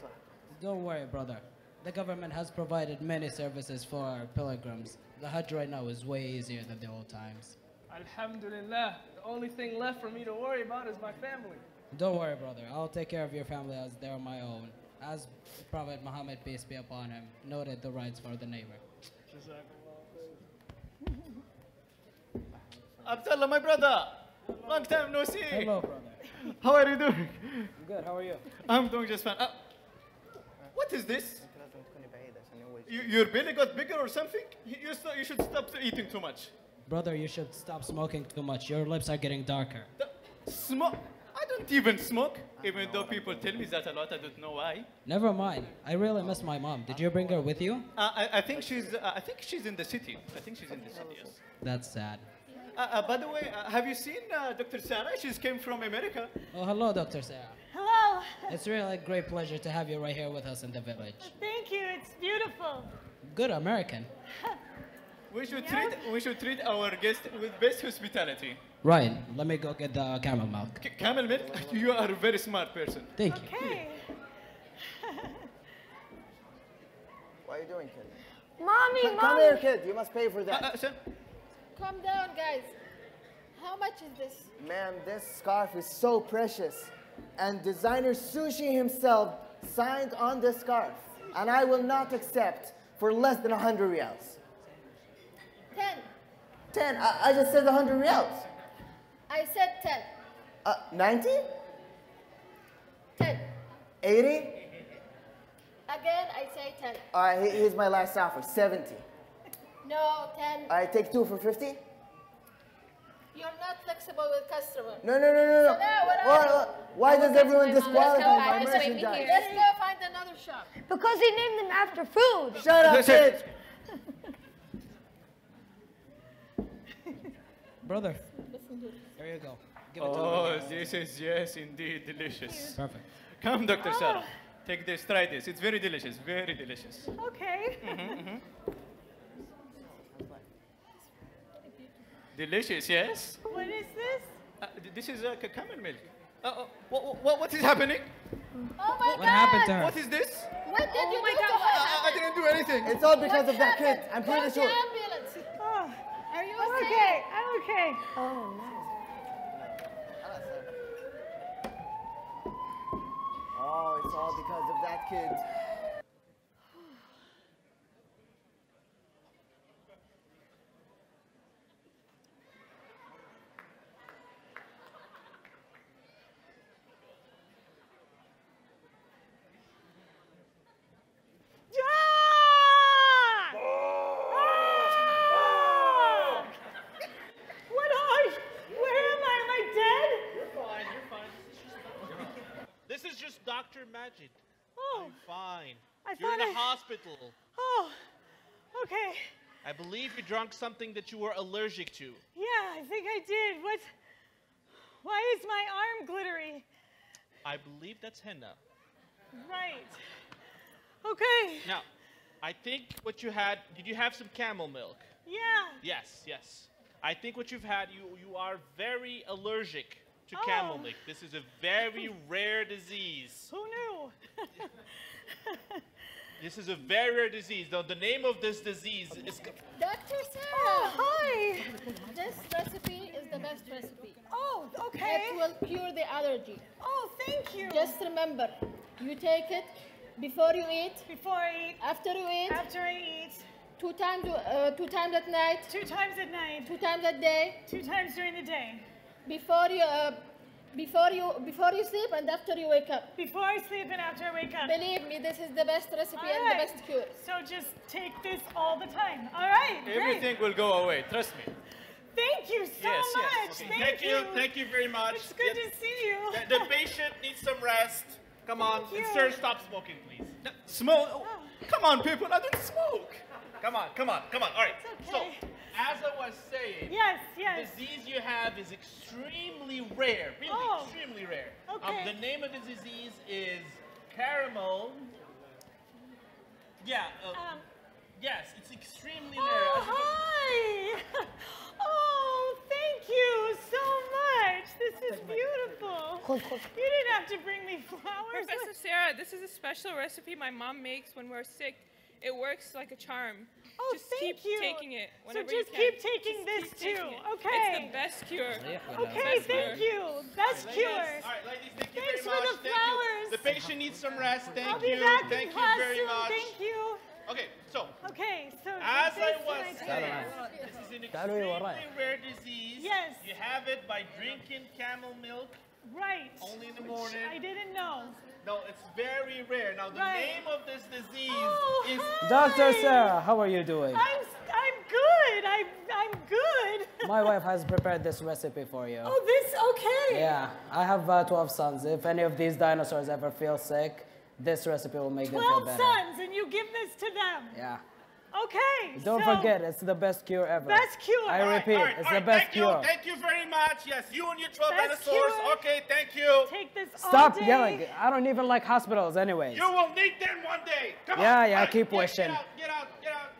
Don't worry, brother. The government has provided many services for our pilgrims. The Hajj right now is way easier than the old times. Alhamdulillah. The only thing left for me to worry about is my family. Don't worry, brother. I'll take care of your family as they're my own. As Prophet Muhammad, peace be upon him, noted the rights for the neighbor. Abdullah, my brother. Long time no see. Hello, brother. How are you doing? I'm Good, how are you? I'm doing just fine. Uh, what is this? You, your belly got bigger or something? You, you should stop eating too much. Brother, you should stop smoking too much. Your lips are getting darker. Smoke? I don't even smoke. Even though people tell me that a lot, I don't know why. Never mind. I really miss my mom. Did you bring her with you? Uh, I, I think she's. Uh, I think she's in the city. I think she's in the city. Yes. That's sad. Uh, uh, by the way, uh, have you seen uh, Dr. Sarah? She's came from America. Oh, hello, Dr. Sarah. Hello. [laughs] It's really a great pleasure to have you right here with us in the village. Thank you. It's beautiful. Good American. [laughs] We should treat. We should treat our guests with best hospitality. Ryan, let me go get the camel milk. C- camel milk. [laughs] You are a very smart person. Thank you. Okay. [laughs] What are you doing, kid? Mommy, Come, come here, kid. You must pay for that. Uh, Calm down, guys. How much is this? Ma'am, this scarf is so precious. And designer Sushi himself signed on this scarf. And I will not accept for less than 100 reals. Ten. 10. I, I just said 100 reals. I said ten. Uh, 90? Ten. 80? Again, I say ten. All right, here's my last offer 70. No, ten. All right, take two for 50? You're not flexible with customer. No, no, no, no, no. So now what Why, are why does everyone disqualify my find- let's wait merchandise? Let's go find another shop. Because he named them after food. Shut up, kid. Brother, Listen to here you go. Give it to Oh, me. this is yes, indeed delicious. Perfect. Come, Dr. Sarah. Take this. Try this. It's very delicious. Very delicious. Okay. Mhm, Delicious, yes. What is this? Uh, this is uh, c- camel milk. Uh, uh, what, what, what is happening? Oh my What happened to her? What is this? What did Oh you my do God, to her? I, I didn't do anything. It's all because What of that kid. I'm pretty Call sure. the ambulance. Oh, Are you I'm okay? okay. I'm okay. Oh, no. Oh, it's all because of that kid. John! Ah! What are you? Where am I? Am I dead? You're fine, you're fine. This is just Dr. Majid. Oh, I'm fine. I You're in thought a I- hospital. oh, okay. I believe you drank something that you were allergic to. Yeah, I think I did. What? Why is my arm glittery? I believe that's henna. Right. Okay. Now, I think what you had, did you have some camel milk? Yeah. Yes, yes. I think what you've had, you, you are very allergic to oh. camel Oh. milk. This is a very [laughs] rare disease. Who knew? [laughs] This is a very rare disease. Though the name of this disease is. Dr. Sarah. Oh, hi. This recipe is the best recipe. Oh, okay. It will cure the allergy. Oh, thank you. Just remember, you take it before you eat, Before I eat, after you eat, after I eat, two times, uh, two times at night, two times at night, two times a day, two times during the day. before you, uh, before you, before you sleep and after you wake up. Before I sleep and after I wake up. Believe me, this is the best recipe All and the best cure. So just take this all the time. All right. Great. Everything will go away. Trust me. Thank you so Yes, yes. much. Okay. Thank, Thank you, thank you very much. It's good to see you. The, the patient needs some rest. Come on, Thank you. sir, stop smoking, please. No, Smoke. oh, Come on, people. I don't smoke. Come on, come on, come on. All right. It's So, okay. As I was saying, Yes, yes. the yes. disease you have is extremely rare. Really, Oh. extremely rare. Okay. Um, the name of the disease is caramel. Yeah. Uh, Um, yes, it's extremely oh, rare. hi. [laughs] oh, thank you so much. This is beautiful. You didn't have to bring me flowers. Professor Sarah, this is a special recipe my mom makes when we're sick. It works like a charm. Oh, just thank keep you. taking it. So just keep taking just this keep too. Taking okay. It's the best cure. Okay, best thank cure. you. Best All right, cure. All right, ladies, thank you Thanks very much. the flowers. The patient needs some rest. Thank I'll you. Be back thank in you class very soon. much. Thank you. Okay, so. Okay, so. As I was saying, this is an extremely rare disease. Yes. You have it by drinking camel milk. Right. Only in the morning. I didn't know. No, it's very rare. Now, the Right. name of this disease Oh, is Dr. Sarah, how are you doing? I'm I'm good. I'm I'm good. [laughs] My wife has prepared this recipe for you. Oh, this okay. Yeah, I have uh, 12 sons. If any of these dinosaurs ever feel sick, this recipe will make them feel better. Twelve sons, and you give this to them. Yeah. Okay. Don't so forget, it's the best cure ever. Best cure. I All right, repeat, All right, it's all the right, best thank cure. You, thank you very much. Yes, you and your 12 Best dinosaurs. cure. Okay, thank you. Take this all Stop day. yelling. I don't even like hospitals anyways. You will need them one day. Come Yeah, on. yeah, All right, keep get- wishing. Get out, get out, get out.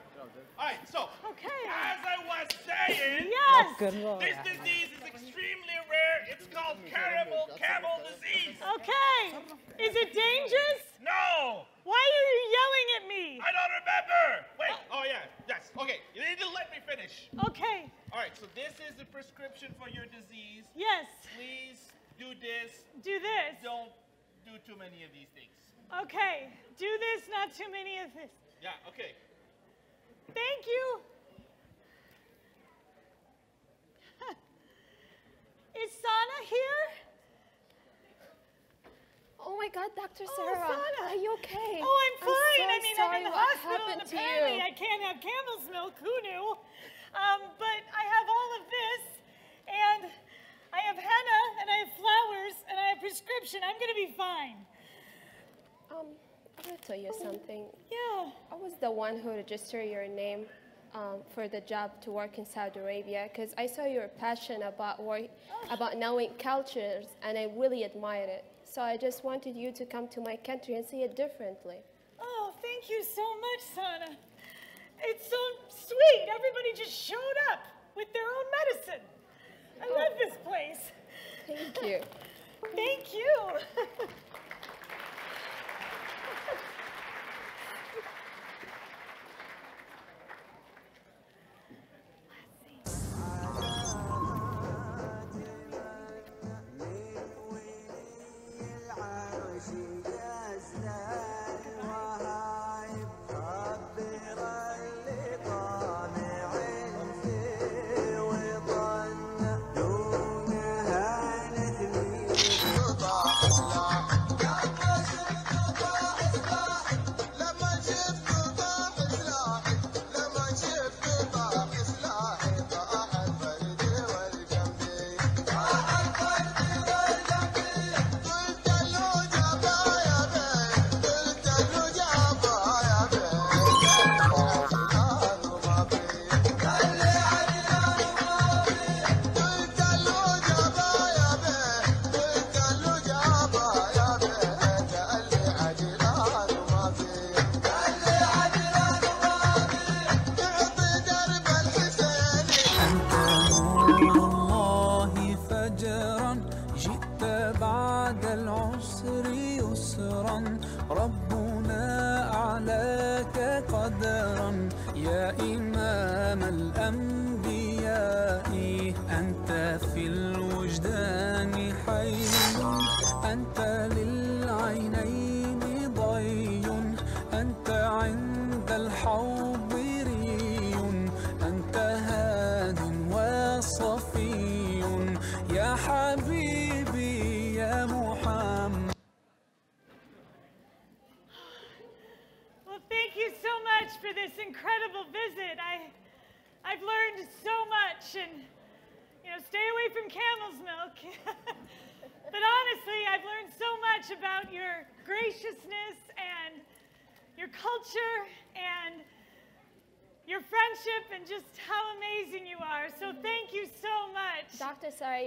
All right, so okay. as I was saying, Yes. Rock and roll. this disease is extremely. It's called camel camel disease. Okay. Is it dangerous? No. Why are you yelling at me? I don't remember. Wait. Oh. oh yeah. Yes. Okay. You need to let me finish. Okay. All right. So this is the prescription for your disease. Yes. Please do this. Do this. Don't do too many of these things. Okay. Do this, not too many of this. Yeah. Okay. Thank you. Is Sana here? Oh my God, Dr. Sarah. Oh, Sana. are you okay? Oh, I'm fine. so I mean, sorry. I'm in the what hospital, and apparently? I can't have camel's milk. Who knew? Um, but I have all of this, and I have henna, and I have flowers, and I have prescription. I'm gonna be fine. Um, I'm gonna tell you something. Yeah. I was the one who registered your name um, for the job to work in Saudi Arabia because I saw your passion about work, about knowing cultures, and I really admired it. So I just wanted you to come to my country and see it differently. Oh, thank you so much, Sana. It's so sweet. Everybody just showed up with their own medicine. I love this place. Thank you. [laughs] Thank you. [laughs]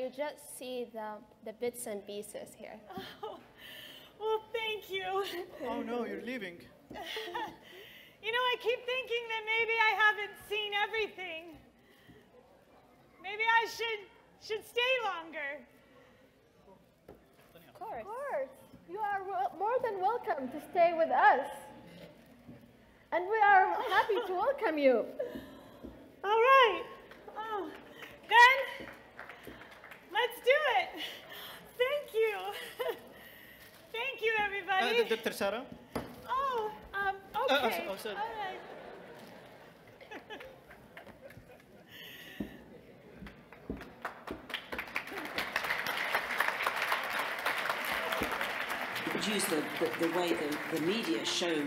Dr. Just see the, the bits and pieces here. Oh, [laughs] well, thank you. Oh no, you're leaving. [laughs] [laughs] you know, I keep thinking that maybe I haven't seen everything. maybe I should should stay longer. Of course. Of course. You are more than welcome to stay with us. And we are happy to welcome you. All right. Oh, then let's do it. Thank you. [laughs] Thank you, everybody. Uh, Dr. Sarah? Oh, um, oh, okay. so- oh, sorry. All right. produce the, the, the way the, the media show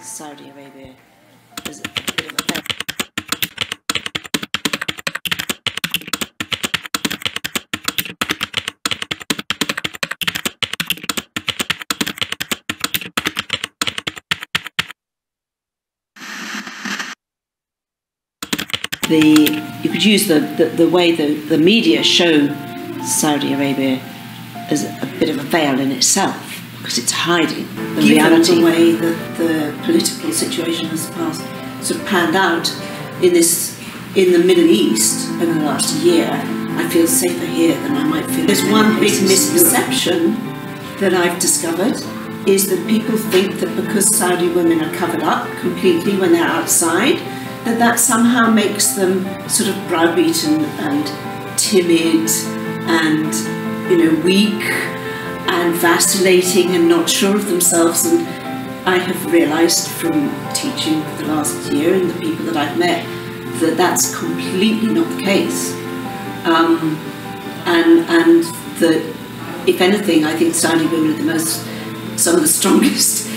Saudi Arabia as a bit of a the you could use the, the, the way the, the media show Saudi Arabia as a bit of a veil in itself because it's hiding the Given reality. the way that the political situation has passed, sort of panned out in this in the Middle East over the last year, I feel safer here than I might feel. There's one big misperception that I've discovered is that people think that because Saudi women are covered up completely when they're outside, that that somehow makes them sort of browbeaten and timid and you know weak and vacillating and not sure of themselves. And I have realized from teaching for the last year and the people that I've met that that's completely not the case. Um, and and that if anything I think Saudi women are the most some of the [laughs] strongest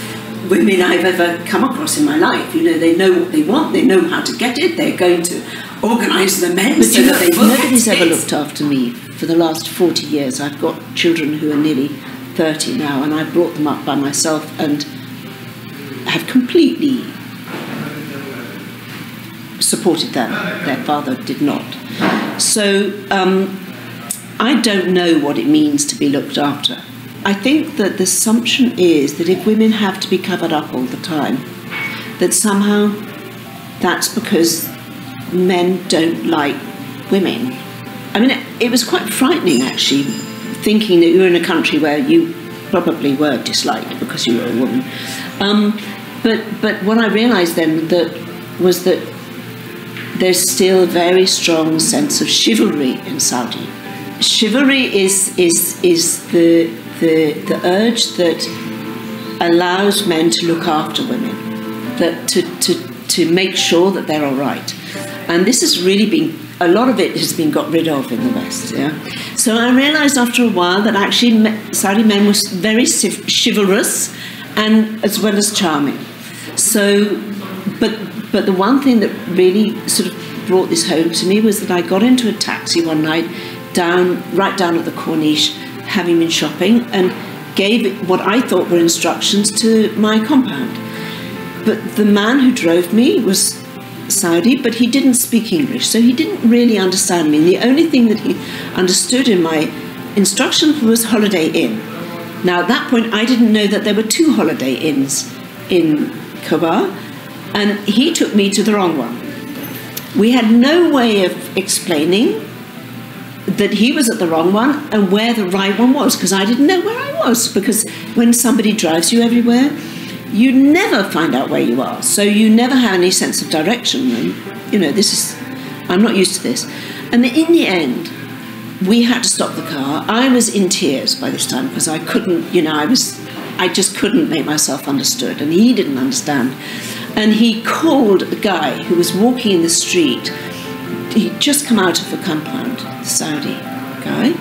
women I've ever come across in my life you know they know what they want they know how to get it they're going to organize the men But so you know, that they will nobody's ever looked after me for the last 40 years. I've got children who are nearly 30 now, and I've brought them up by myself and have completely supported them. Their father did not. So um, I don't know what it means to be looked after. I think that the assumption is that if women have to be covered up all the time, that somehow that's because men don't like women. I mean, it, it was quite frightening actually, thinking that you were in a country where you probably were disliked because you were a woman. Um, but but what I realised then that was that there's still a very strong sense of chivalry in Saudi. Chivalry is is is the the the urge that allows men to look after women, that to to to make sure that they're all right. And this has really been a lot of it has been got rid of in the West. Yeah. So I realised after a while that actually Saudi men were very chivalrous, and as well as charming. So, but but the one thing that really sort of brought this home to me was that I got into a taxi one night down right down at the Corniche, having been shopping, and gave what I thought were instructions to my compound. But the man who drove me was Saudi, but he didn't speak English, so he didn't really understand me. And the only thing that he understood in my instructions was Holiday Inn. Now, at that point, I didn't know that there were two Holiday Inns in Khobar, and he took me to the wrong one. We had no way of explaining that he was at the wrong one and where the right one was because I didn't know where I was. Because when somebody drives you everywhere, you never find out where you are. So you never have any sense of direction. And, you know, this is, I'm not used to this. And in the end, we had to stop the car. I was in tears by this time because I couldn't, you know, I was, I just couldn't make myself understood. And he didn't understand. And he called a guy who was walking in the street. He'd just come out of the compound, Saudi guy.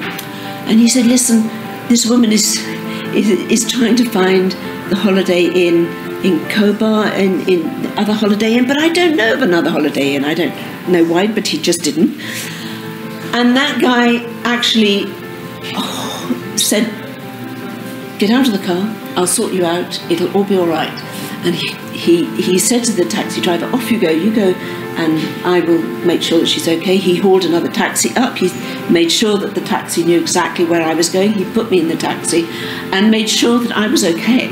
And he said, listen, this woman is, is, is trying to find the Holiday Inn in Khobar and in the other Holiday Inn, but I don't know of another Holiday Inn. I don't know why, but he just didn't. And that guy actually oh, said, Get out of the car, I'll sort you out, it'll all be all right. And he, he, he said to the taxi driver, Off you go, you go, and I will make sure that she's okay. He hauled another taxi up, he made sure that the taxi knew exactly where I was going. He put me in the taxi and made sure that I was okay.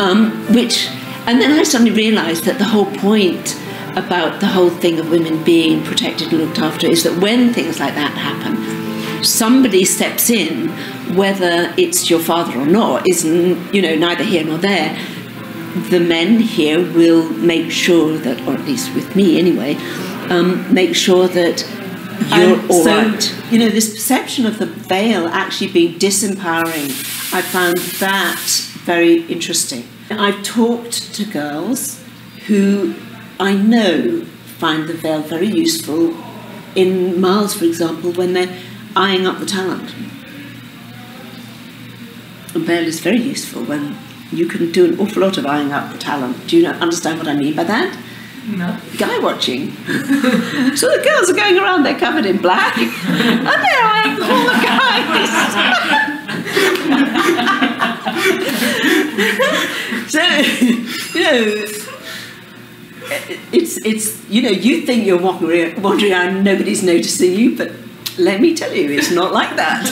Um, which, and then I suddenly realised that the whole point about the whole thing of women being protected and looked after is that when things like that happen, somebody steps in, whether it's your father or not, is you know neither here nor there. The men here will make sure that, or at least with me anyway, um, make sure that you're And all so, right. you know, this perception of the veil actually being disempowering, I found that very interesting. I've talked to girls who I know find the veil very useful in Miles, for example, when they're eyeing up the talent. A veil is very useful when you can do an awful lot of eyeing up the talent. Do you know, understand what I mean by that? No. Guy watching. [laughs] so the girls are going around, they're covered in black, and they're eyeing all the guys. [laughs] so, you know, it's, it's, you know, you think you're walking around, wandering around and nobody's noticing you, but let me tell you, it's not like that.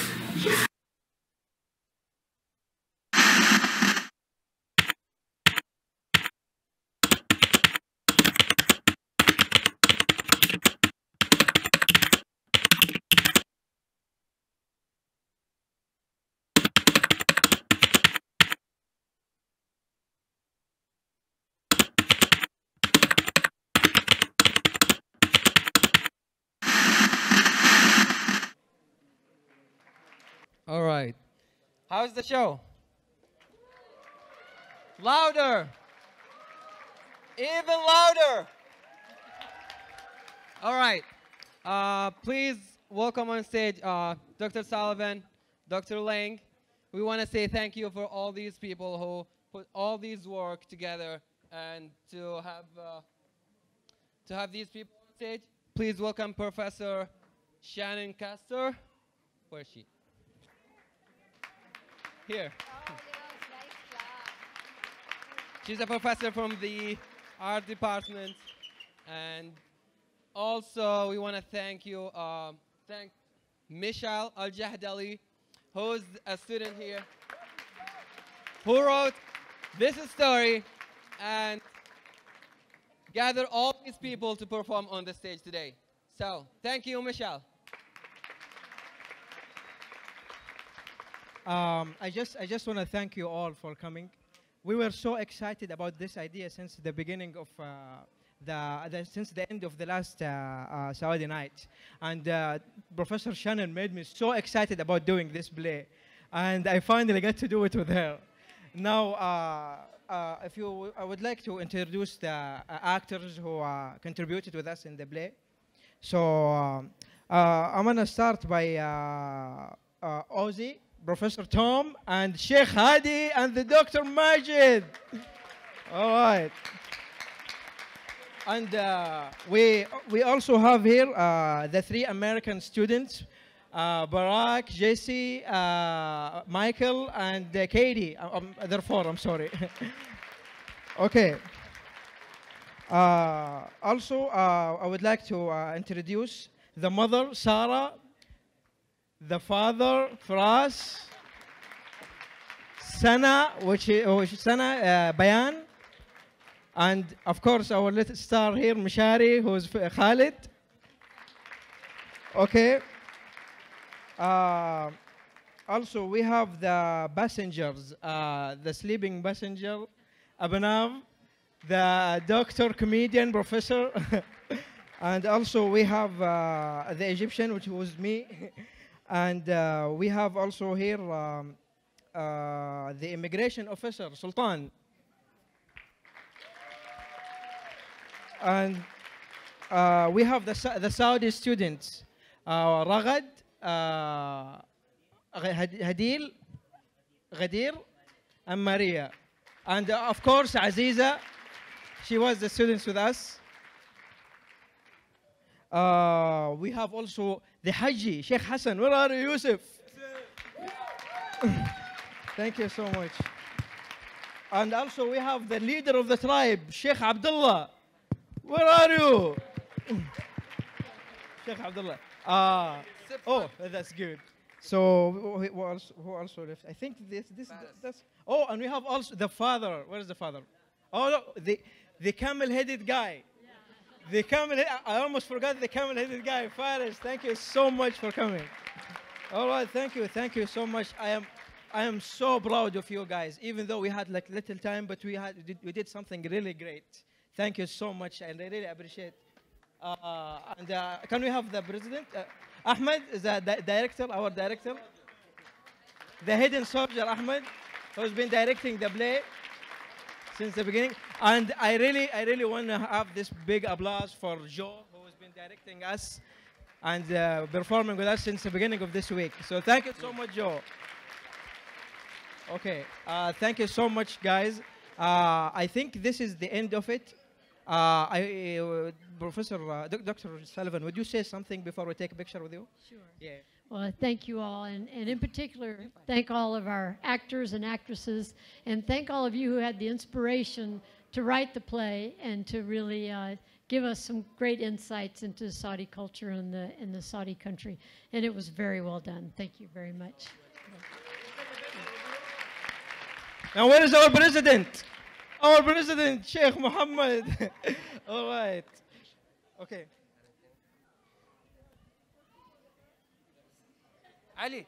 [laughs] All right. How's the show? Louder. Even louder. All right. Uh, please welcome on stage uh, Dr. Sullivan, Dr. Lang. We want to say thank you for all these people who put all these work together and to have uh, to have these people on stage. Please welcome Professor Shannon Castor. Where is she? Here. [laughs] She's a professor from the art department, and also we want to thank you, um, thank Michal Al Jahdali, who's a student here, who wrote this story and gathered all these people to perform on the stage today. So, thank you, Michal. Um, I just, I just want to thank you all for coming. We were so excited about this idea since the beginning of uh, the, the, since the end of the last uh, uh, Saudi night, and uh, Professor Shannon made me so excited about doing this play, and I finally got to do it with her. Now, uh, uh, if you, I would like to introduce the uh, actors who contributed with us in the play. So um, I'm gonna start by Ozzy, Professor Tom, and Sheikh Hadi, and the Dr. Majid. All right. And uh, we, we also have here uh, the three American students, uh, Barack, Jesse, uh, Michael, and uh, Katie. Uh, Um, there are four, I'm sorry. [laughs] okay. Also, I would like to introduce the mother, Sarah, the father, Firas, Sana, which is, which Sana uh, Bayan, and of course our little star here, Mishari, who's Khalid. Okay. Uh, also, we have the passengers, uh, the sleeping passenger, Abanav, the doctor, comedian, professor, [laughs] and also we have uh, the Egyptian, which was me, [laughs] and uh, we have also here um, uh, the immigration officer, Sultan. And uh, we have the, the Saudi students, uh, Ragad, uh, Hadil, Ghadir, and Maria. And uh, of course, Aziza, she was the students with us. Uh, we have also the Haji, Sheikh Hassan. Where are you, Yusuf? Thank you so much. And also we have the leader of the tribe, Sheikh Abdullah. Where are you? Sheikh Abdullah. Ah, oh, that's good. So who, who also, who also left? I think this, this, that's. Oh, and we have also the father. Where is the father? Oh, no, the, the camel-headed guy. The camel, I almost forgot the camel-headed guy. Faris, thank you so much for coming. All right, thank you, thank you so much. I am, I am so proud of you guys. Even though we had like little time, but we had, we did something really great. Thank you so much, and I really appreciate. Uh, and uh, can we have the president? Uh, Ahmed is the di- director, our director. The hidden soldier Ahmed, who's been directing the play since the beginning. And I really, I really want to have this big applause for Joe, who has been directing us and uh, performing with us since the beginning of this week. So thank you so much, Joe. Okay, uh, thank you so much, guys. Uh, I think this is the end of it. Uh, I, uh, Professor uh, Dr. Sullivan, would you say something before we take a picture with you? Sure. Yeah. Well, thank you all, and, and in particular, thank all of our actors and actresses, and thank all of you who had the inspiration to write the play and to really uh, give us some great insights into Saudi culture and the in the Saudi country. And it was very well done. Thank you very much. Now, where is our president? Our president, Sheikh Mohammed. [laughs] All right. Okay. علي.